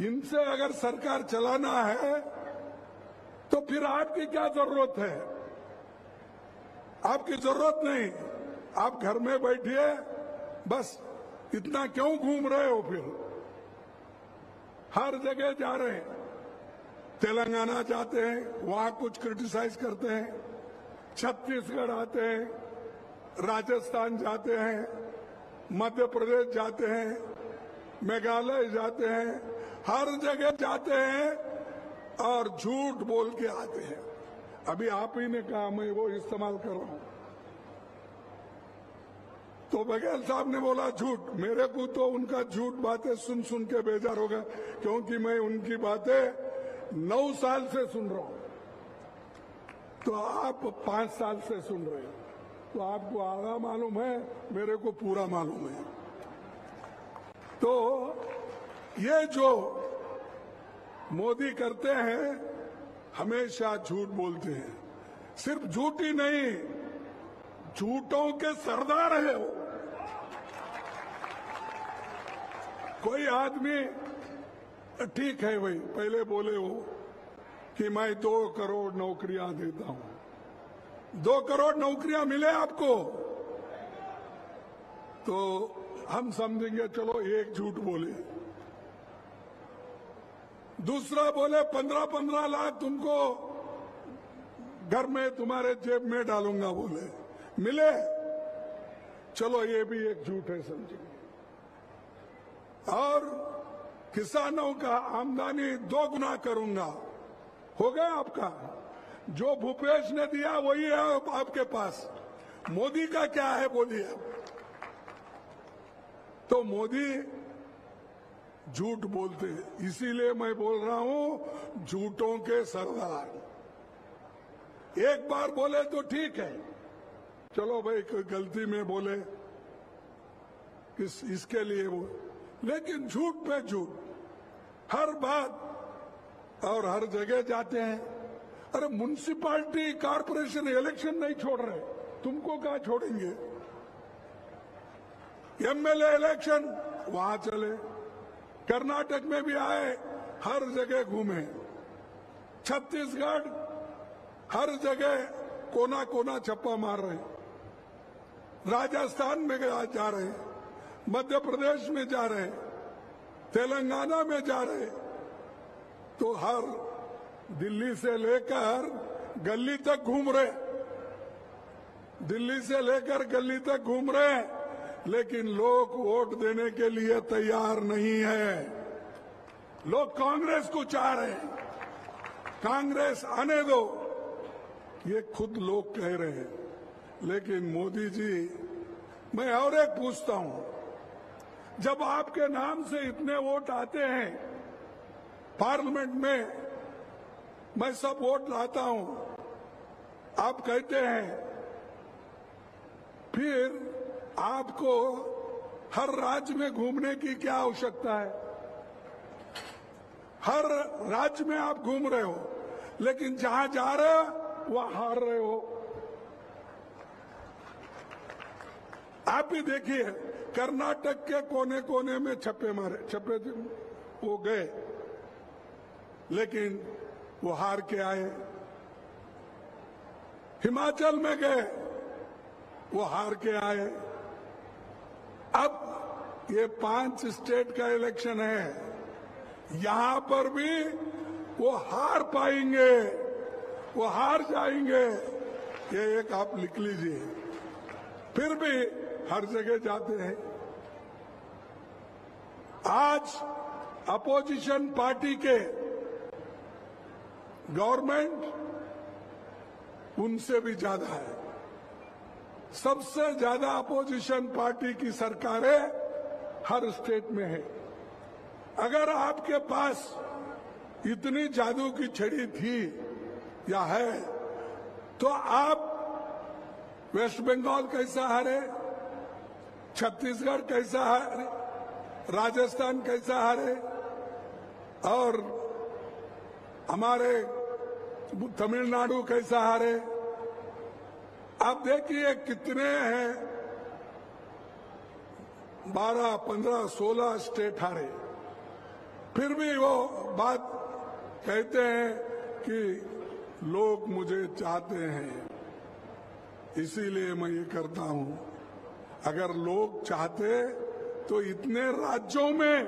इनसे अगर सरकार चलाना है तो फिर आपकी क्या ज़रूरत है? आपकी ज़रूरत नहीं। आप घर में बैठिए, बस इतना क्यों घूम रहे हो फिर? हर जगह जा रहे हैं। तेलंगाना जाते हैं, वहाँ कुछ क्रिटिसाइज करते हैं, छत्तीसगढ़ आते हैं, राजस्थान जाते हैं, मध्य प्रदेश जाते हैं, मेघालय जाते हैं, हर जगह जाते हैं और झूठ बोल के आते हैं। अभी आप ही ने कहा, मैं वो इस्तेमाल कर रहा हूँ। तो बघेल साहब ने बोला, झूठ, मेरे को तो उनका झूठ बातें सुन सुन के बेजार हो गया क्योंकि मैं उनकी बातें नौ साल से सुन रहा हूँ। तो आप पाँच साल से सुन रहे हो। तो आपको आधा मालूम है, मेरे को पूरा मालूम है। तो ये जो मोदी करते हैं, हमेशा झूठ बोलते हैं। सिर्फ़ झूठ ही नहीं, झूठों के सरदार है वो। कोई आदमी ठीक है भाई, पहले बोले हो कि मैं दो करोड़ नौकरियाँ देता हूँ। दो करोड़ नौकरियाँ मिले आपको? तो हम समझेंगे, चलो एक झूठ बोले। दूसरा बोले, पंद्रह पंद्रह लाख तुमको घर में तुम्हारे जेब में डालूँगा बोले। मिले? चलो ये भी एक झूठ है, समझेंगे। और किसानों का आमदनी दो गुना करूँगा। हो गया आपका? जो भूपेश ने दिया वही है आपके पास। मोदी का क्या है बोलिए तो मोदी झूठ बोलते इसीलिए मैं बोल रहा हूँ झूठों के सरदार। एक बार बोले तो ठीक है। चलो भाई गलती में बोले। इस, इसके लिए वो लेकिन झूठ पे झूठ। हर बात और हर जगह जाते हैं। अरे म्यूनिसिपालिटी कारपोरेशन इलेक्शन नहीं छोड़ रहे। तुमको कहा छोड़ेंगे? एमएलए इलेक्शन वहाँ चले। कर्नाटक में भी आए, हर जगह घूमे। छत्तीसगढ़, हर जगह कोना कोना छप्पा मार रहे। राजस्थान में जा रहे। मध्य प्रदेश में जा रहे। तेलंगाना में जा रहे तो हर दिल्ली से लेकर गली तक घूम रहे दिल्ली से लेकर गली तक घूम रहे लेकिन लोग वोट देने के लिए तैयार नहीं है। लोग कांग्रेस को चाह रहे हैं। कांग्रेस आने दो। ये खुद लोग कह रहे हैं। लेकिन मोदी जी, मैं और एक पूछता हूँ। जब आपके नाम से इतने वोट आते हैं, पार्लियामेंट में, मैं सब वोट लाता हूँ। आप कहते हैं, फिर आपको हर राज्य में घूमने की क्या आवश्यकता है? हर राज्य में आप घूम रहे हो, लेकिन जहाँ जा रहे हो, वहाँ हार रहे हो। आप भी देखिए कर्नाटक के कोने कोने में छप्पे मारे, छप्पे वो गए। लेकिन वो हार के आए। हिमाचल में गए, वो हार के आए। अब ये पाँच स्टेट का इलेक्शन है। यहाँ पर भी वो हार पाएँगे, वो हार जाएँगे। ये एक आप लिख लीजिए। फिर भी हर जगह जाते हैं। आज अपोजिशन पार्टी के गवर्नमेंट उनसे भी ज़्यादा है। सबसे ज़्यादा अपोजिशन पार्टी की सरकारें हर स्टेट में है। अगर आपके पास इतनी जादू की छड़ी थी या है तो आप वेस्ट बंगाल कैसा हारे? छत्तीसगढ़ कैसा हारे राजस्थान कैसा हारे और हमारे तमिलनाडु कैसा हारे आप देखिए कितने हैं? बारह, पंद्रह, सोलह स्टेट हारे। फिर भी वो बात कहते हैं कि लोग मुझे चाहते हैं, इसीलिए मैं ये करता हूँ। अगर लोग चाहते तो इतने राज्यों में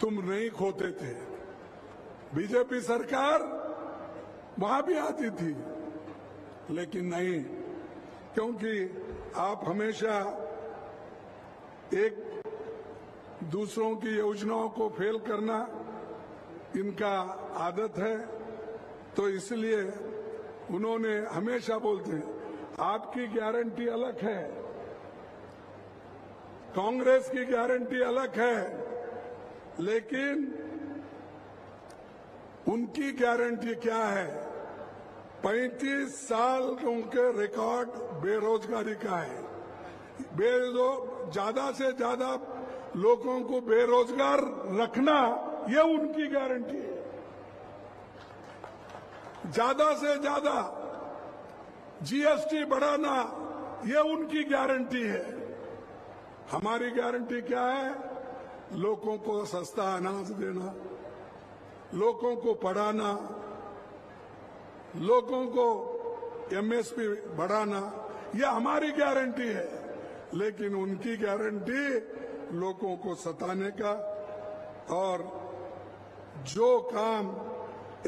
तुम नहीं खोते थे। बीजेपी सरकार वहाँ भी आती थी, लेकिन नहीं, क्योंकि आप हमेशा एक दूसरों की योजनाओं को फेल करना इनका आदत है तो इसलिए उन्होंने हमेशा बोलते हैं आपकी गारंटी अलग है। कांग्रेस की गारंटी अलग है, लेकिन उनकी गारंटी क्या है? 35 साल उनके रिकॉर्ड बेरोजगारी का है। बेरो ज़्यादा से ज़्यादा लोगों को बेरोजगार रखना यह उनकी गारंटी है। ज़्यादा से ज़्यादा जीएसटी बढ़ाना, ये उनकी गारंटी है। हमारी गारंटी क्या है? लोगों को सस्ता अनाज देना, लोगों को पढ़ाना, लोगों को एमएसपी बढ़ाना यह हमारी गारंटी है। लेकिन उनकी गारंटी लोगों को सताने का और जो काम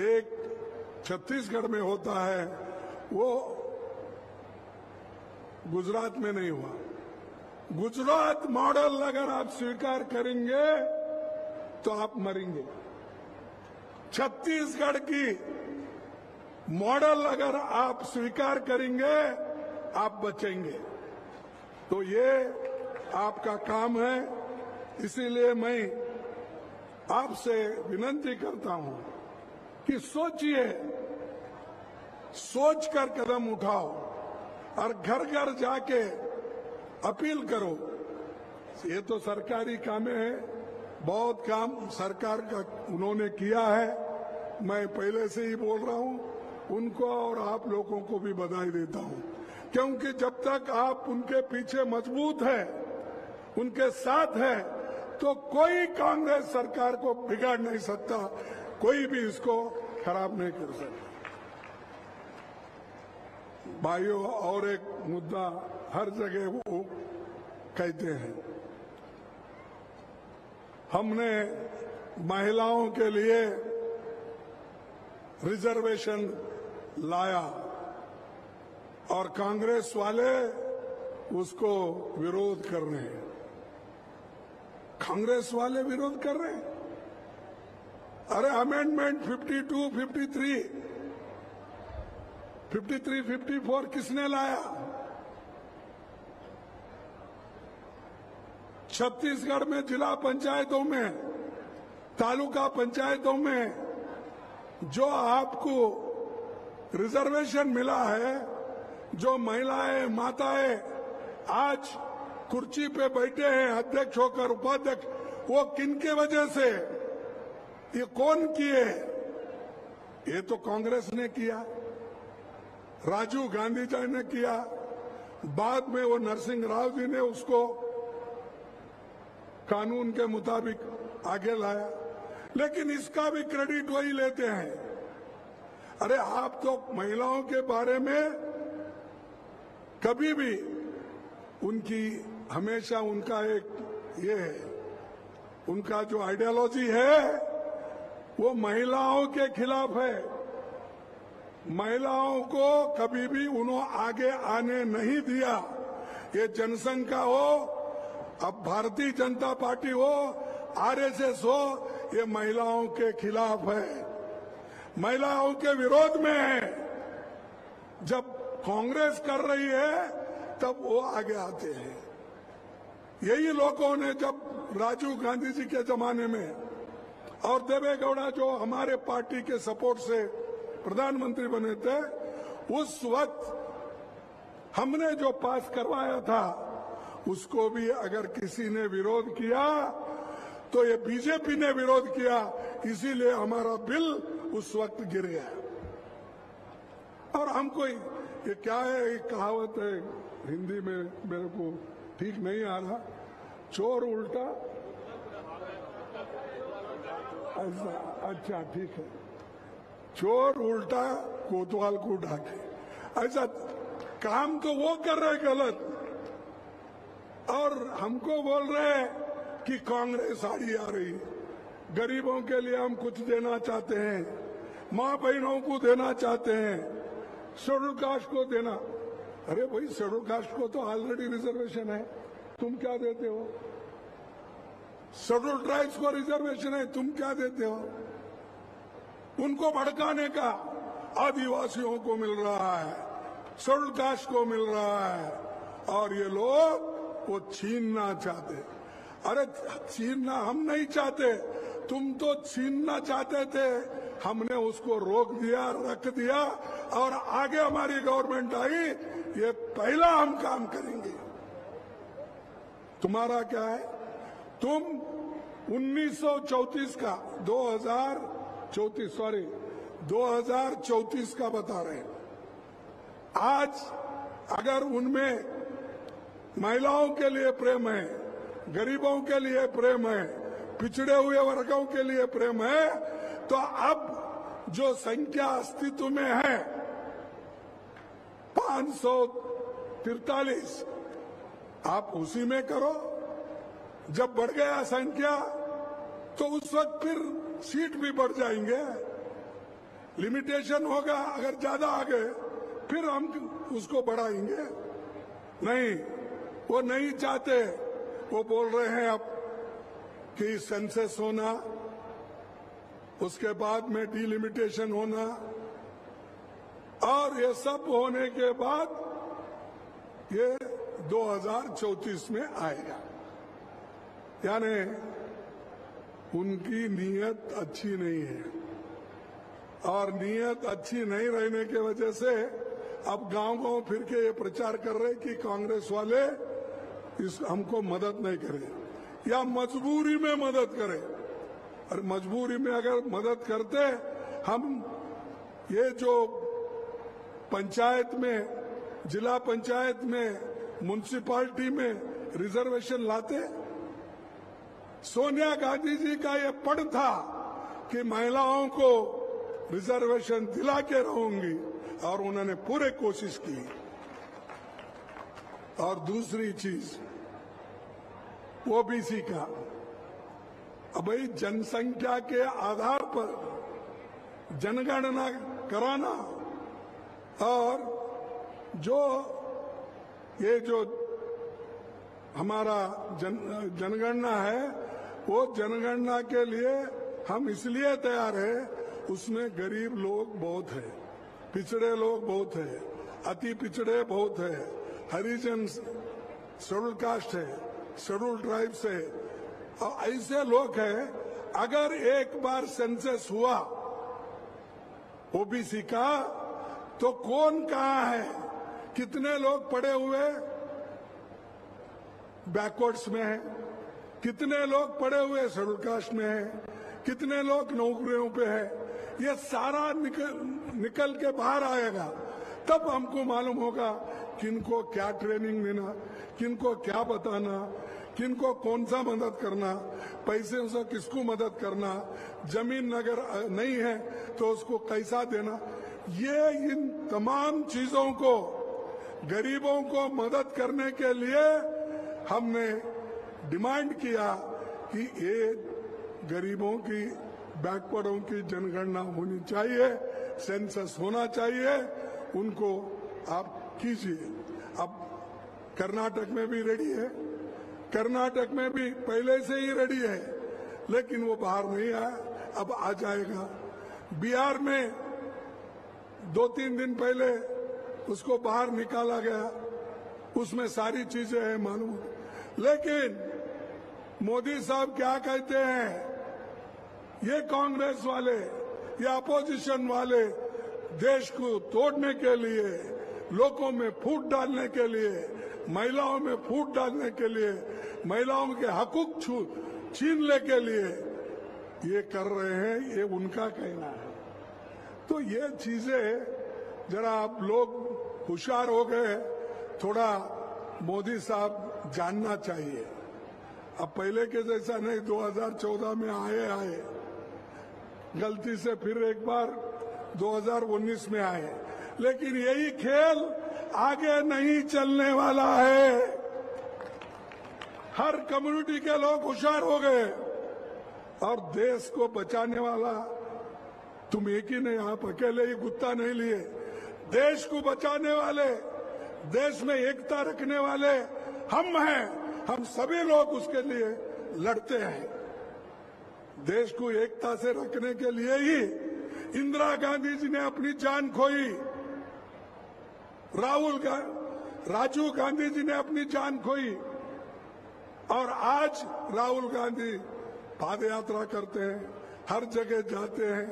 एक छत्तीसगढ़ में होता है, वो गुजरात में नहीं हुआ। गुजरात मॉडल अगर आप स्वीकार करेंगे तो आप मरेंगे। छत्तीसगढ़ की मॉडल अगर आप स्वीकार करेंगे, आप बचेंगे। तो ये आपका काम है, इसीलिए मैं आपसे विनंती करता हूँ कि सोचिए सोचकर कदम उठाओ। और घर घर जाके अपील करो। ये तो सरकारी कामें हैं, बहुत काम सरकार का उन्होंने किया है। मैं पहले से ही बोल रहा हूँ, उनको और आप लोगों को भी बधाई देता हूँ। क्योंकि जब तक आप उनके पीछे मज़बूत है, उनके साथ हैं तो कोई कांग्रेस सरकार को बिगाड़ नहीं सकता, कोई भी इसको खराब नहीं कर सकता। भाइयों और एक मुद्दा हर जगह वो कहते हैं। हमने महिलाओं के लिए रिजर्वेशन लाया और कांग्रेस वाले उसको विरोध कर रहे हैं। कांग्रेस वाले विरोध कर रहे हैं। अरे अमेंडमेंट 52, 53, 53, 54 किसने लाया? छत्तीसगढ़ में जिला पंचायतों में तालुका पंचायतों में जो आपको रिजर्वेशन मिला है जो महिलाएँ माताएँ आज कुर्सी पे बैठे हैं अध्यक्ष होकर उपाध्यक्ष वो किनके वजह से? ये कौन किए? ये तो कांग्रेस ने किया। राजीव गांधी जी ने किया। बाद में वो नरसिंह राव जी ने उसको कानून के मुताबिक आगे लाया। लेकिन इसका भी क्रेडिट वही लेते हैं। अरे आप तो महिलाओं के बारे में कभी भी उनकी हमेशा उनका एक ये है, उनका जो आइडियोलॉजी है, वो महिलाओं के खिलाफ है। महिलाओं को कभी भी उन्होंने आगे आने नहीं दिया। ये जनसंघ का हो, अब भारतीय जनता पार्टी हो, आरएसएस हो, ये महिलाओं के खिलाफ है। महिलाओं के विरोध में है। जब कांग्रेस कर रही है, तब वो आगे आते हैं। यही लोगों ने जब राजीव गांधी जी के जमाने में, और देवेगौड़ा जो हमारे पार्टी के सपोर्ट से प्रधानमंत्री बने थे, उस वक्त हमने जो पास करवाया था, उसको भी अगर किसी ने विरोध किया तो ये बीजेपी ने विरोध किया, इसीलिए हमारा बिल उस वक्त गिर गया और हमको ये क्या है एक कहावत है, हिंदी में मेरे को ठीक नहीं आ रहा, चोर उल्टा? ऐसा अच्छा ठीक है। चोर उल्टा कोतवाल को ढाके ऐसा काम तो वो कर रहे गलत। और हमको बोल रहे हैं कि कांग्रेस आड़ी आ रही गरीबों के लिए हम कुछ देना चाहते हैं, माँ बहनों को देना चाहते हैं, शेड्यूल कास्ट को देना। अरे भाई, शेड्यूल कास्ट को तो ऑलरेडी रिजर्वेशन है। तुम क्या देते हो? शेड्यूल ट्राइब्स को रिजर्वेशन है, तुम क्या देते हो? उनको भड़काने का आदिवासियों को मिल रहा है शेड्यूल कास्ट को मिल रहा है, और ये लोग वो छीनना चाहते। अरे, छीनना हम नहीं चाहते। तुम तो छीनना चाहते थे। हमने उसको रोक दिया, रख दिया, और आगे हमारी गवर्नमेंट आई, ये पहला हम काम करेंगे। तुम्हारा क्या है? तुम 1934 का 2034 सॉरी 2034 का बता रहे हैं। आज अगर उनमें महिलाओं के लिए प्रेम है, गरीबों के लिए प्रेम है, पिछड़े हुए वर्गों के लिए प्रेम है तो अब जो संख्या अस्तित्व में है, पाँच सौ तिरतालीस, आप उसी में करो। जब बढ़ गया संख्या तो उस वक्त फिर सीट भी बढ़ जाएँगे। लिमिटेशन होगा, अगर ज़्यादा आ गए फिर हम उसको बढ़ाएँगे। नहीं, वो नहीं चाहते, वो बोल रहे हैं अब कि सेंसेस होना, उसके बाद में डिलिमिटेशन होना। और ये सब होने के बाद ये 2034 में आएगा। यानी उनकी नीयत अच्छी नहीं है। और नीयत अच्छी नहीं रहने की वजह से अब गाँव गाँव फिर के ये प्रचार कर रहे कि कांग्रेस वाले इस हमको मदद नहीं करे, या मजबूरी में मदद करे। और मजबूरी में अगर मदद करते, हम ये जो पंचायत में, जिला पंचायत में म्यूनिसिपालिटी में रिजर्वेशन लाते सोनिया गांधी जी का ये पढ़ था कि महिलाओं को रिजर्वेशन दिला के रहूँगी और उन्होंने पूरे कोशिश की। और दूसरी चीज़ ओबीसी का। अब जनसंख्या के आधार पर जनगणना कराना और जो ये जो हमारा जन, जनगणना है वो जनगणना के लिए हम इसलिए तैयार है, उसमें गरीब लोग बहुत है, पिछड़े लोग बहुत है, अति पिछड़े बहुत है, हरिजन शेड्यूल कास्ट है, शेड्यूल ट्राइब्स है। और ऐसे लोग हैं, अगर एक बार सेंसस हुआ ओबीसी का तो कौन कहा है? कितने लोग पड़े हुए? बैकवर्ड्स में है। कितने लोग पड़े हुए शेड्यूल कास्ट में है? कितने लोग नौकरियों पे है? ये सारा निकल निकल के बाहर आएगा। तब हमको मालूम होगा किनको क्या ट्रेनिंग देना, किनको क्या बताना, किनको कौन सा मदद करना, पैसे से किसको मदद करना, ज़मीन अगर नहीं है तो उसको कैसा देना। ये इन तमाम चीज़ों को, गरीबों को मदद करने के लिए हमने डिमांड किया कि ये गरीबों की, बैकवर्डों की जनगणना होनी चाहिए, सेंसस होना चाहिए, उनको आप कीजिए। अब कर्नाटक में भी रेडी है। कर्नाटक में भी पहले से ही रेडी है, लेकिन वो बाहर नहीं आया, अब आ जाएगा। बिहार में दो तीन दिन पहले उसको बाहर निकाला गया। उसमें सारी चीज़ें हैं मालूम। लेकिन मोदी साहब क्या कहते हैं? ये कांग्रेस वाले, या अपोजिशन वाले देश को तोड़ने के लिए, लोगों में फूट डालने के लिए, महिलाओं में फूट डालने के लिए, महिलाओं के हकूक छीनने के लिए ये कर रहे हैं, ये उनका कहना है। तो ये चीज़ें जरा आप लोग होशियार हो गए, थोड़ा मोदी साहब जानना चाहिए। अब पहले के जैसा नहीं 2014 में आए आए। गलती से फिर एक बार 2019 में आए। लेकिन यही खेल आगे नहीं चलने वाला है। हर कम्युनिटी के लोग होशियार हो गए। और देश को बचाने वाला तुम एक ही नहीं, आप अकेले ही गुत्ता नहीं लिए। देश को बचाने वाले, देश में एकता रखने वाले हम हैं। हम सभी लोग उसके लिए लड़ते हैं। देश को एकता से रखने के लिए ही इंदिरा गांधी जी ने अपनी जान खोई। राहुल गा, राजीव गांधी जी ने अपनी जान खोई। और आज राहुल गांधी पाद यात्रा करते हैं हर जगह जाते हैं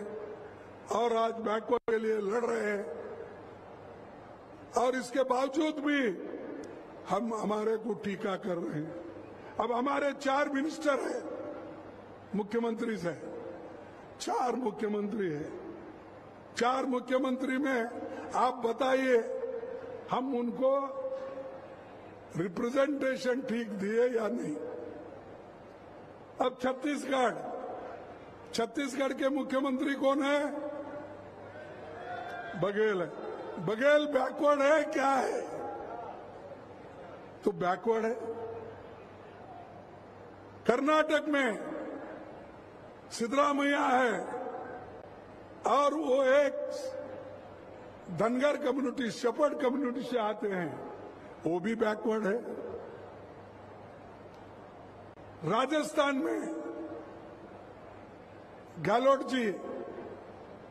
और आज बैकवर्ड के लिए लड़ रहे हैं। और इसके बावजूद भी हम हमारे को टीका कर रहे हैं। अब हमारे चार मिनिस्टर हैं। मुख्यमंत्री से। चार मुख्यमंत्री हैं। चार मुख्यमंत्री में आप बताइए, हम उनको रिप्रेजेंटेशन ठीक दिए या नहीं? अब छत्तीसगढ़। छत्तीसगढ़ के मुख्यमंत्री कौन है? बघेल है। बघेल बैकवर्ड है, क्या है? तो बैकवर्ड है। कर्नाटक में सिद्धरामैया है और वो एक धनगर कम्युनिटी शपट कम्युनिटी से आते हैं। वो भी बैकवर्ड है। राजस्थान में गहलोत जी,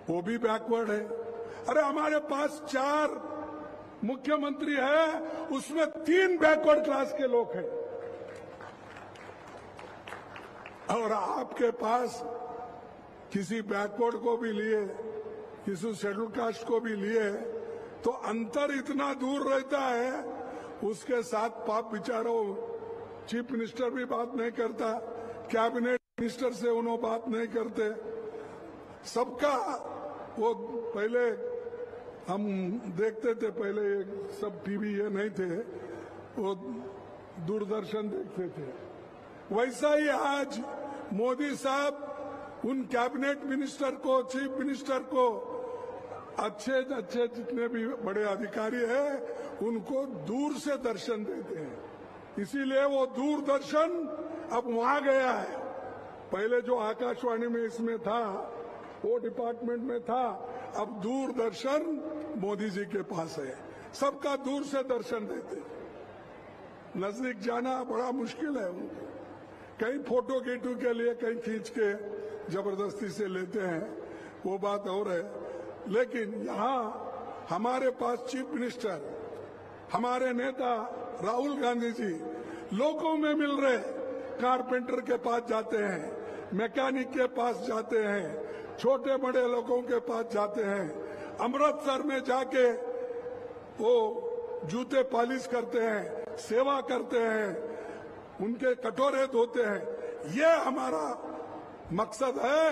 वो भी बैकवर्ड है। अरे हमारे पास चार मुख्यमंत्री है, उसमें तीन बैकवर्ड क्लास के लोग हैं। और आपके पास किसी बैकवर्ड को भी लिए, किसी शेड्यूल कास्ट को भी लिए तो अंतर इतना दूर रहता है, उसके साथ पाप विचारों चीफ मिनिस्टर भी बात नहीं करता कैबिनेट मिनिस्टर से उन्होंने बात नहीं करते। सबका वो पहले हम देखते थे पहले सब टीवी ये नहीं थे, वो दूरदर्शन देखते थे। वैसा ही आज मोदी साहब उन कैबिनेट मिनिस्टर को, चीफ मिनिस्टर को अच्छे अच्छे जितने भी बड़े अधिकारी हैं, उनको दूर से दर्शन देते हैं। इसीलिए वो दूरदर्शन अब वहाँ गया है। पहले जो आकाशवाणी में इसमें था वो डिपार्टमेंट में था। अब दूरदर्शन मोदी जी के पास है। सबका दूर से दर्शन देते। नज़दीक जाना बड़ा मुश्किल है उनको। कहीं फ़ोटो कीटू के लिए कहीं खींच के ज़बरदस्ती से लेते हैं, वो बात और है। लेकिन यहाँ हमारे पास चीफ मिनिस्टर, हमारे नेता राहुल गांधी जी, लोगों में मिल रहे। कारपेंटर के पास जाते हैं। मैकेनिक के पास जाते हैं, छोटे बड़े लोगों के पास जाते हैं। अमृतसर में जाके वो जूते पॉलिश करते हैं, सेवा करते हैं, उनके कटोरे धोते हैं। ये हमारा मकसद है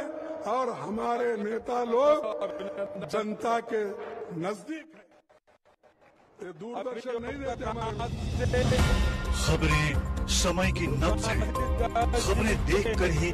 और हमारे नेता लोग जनता के नज़दीक है। दूरदर्शन नहीं देते हमारे खबरें समय की नब्ज है। खबरें देखकर ही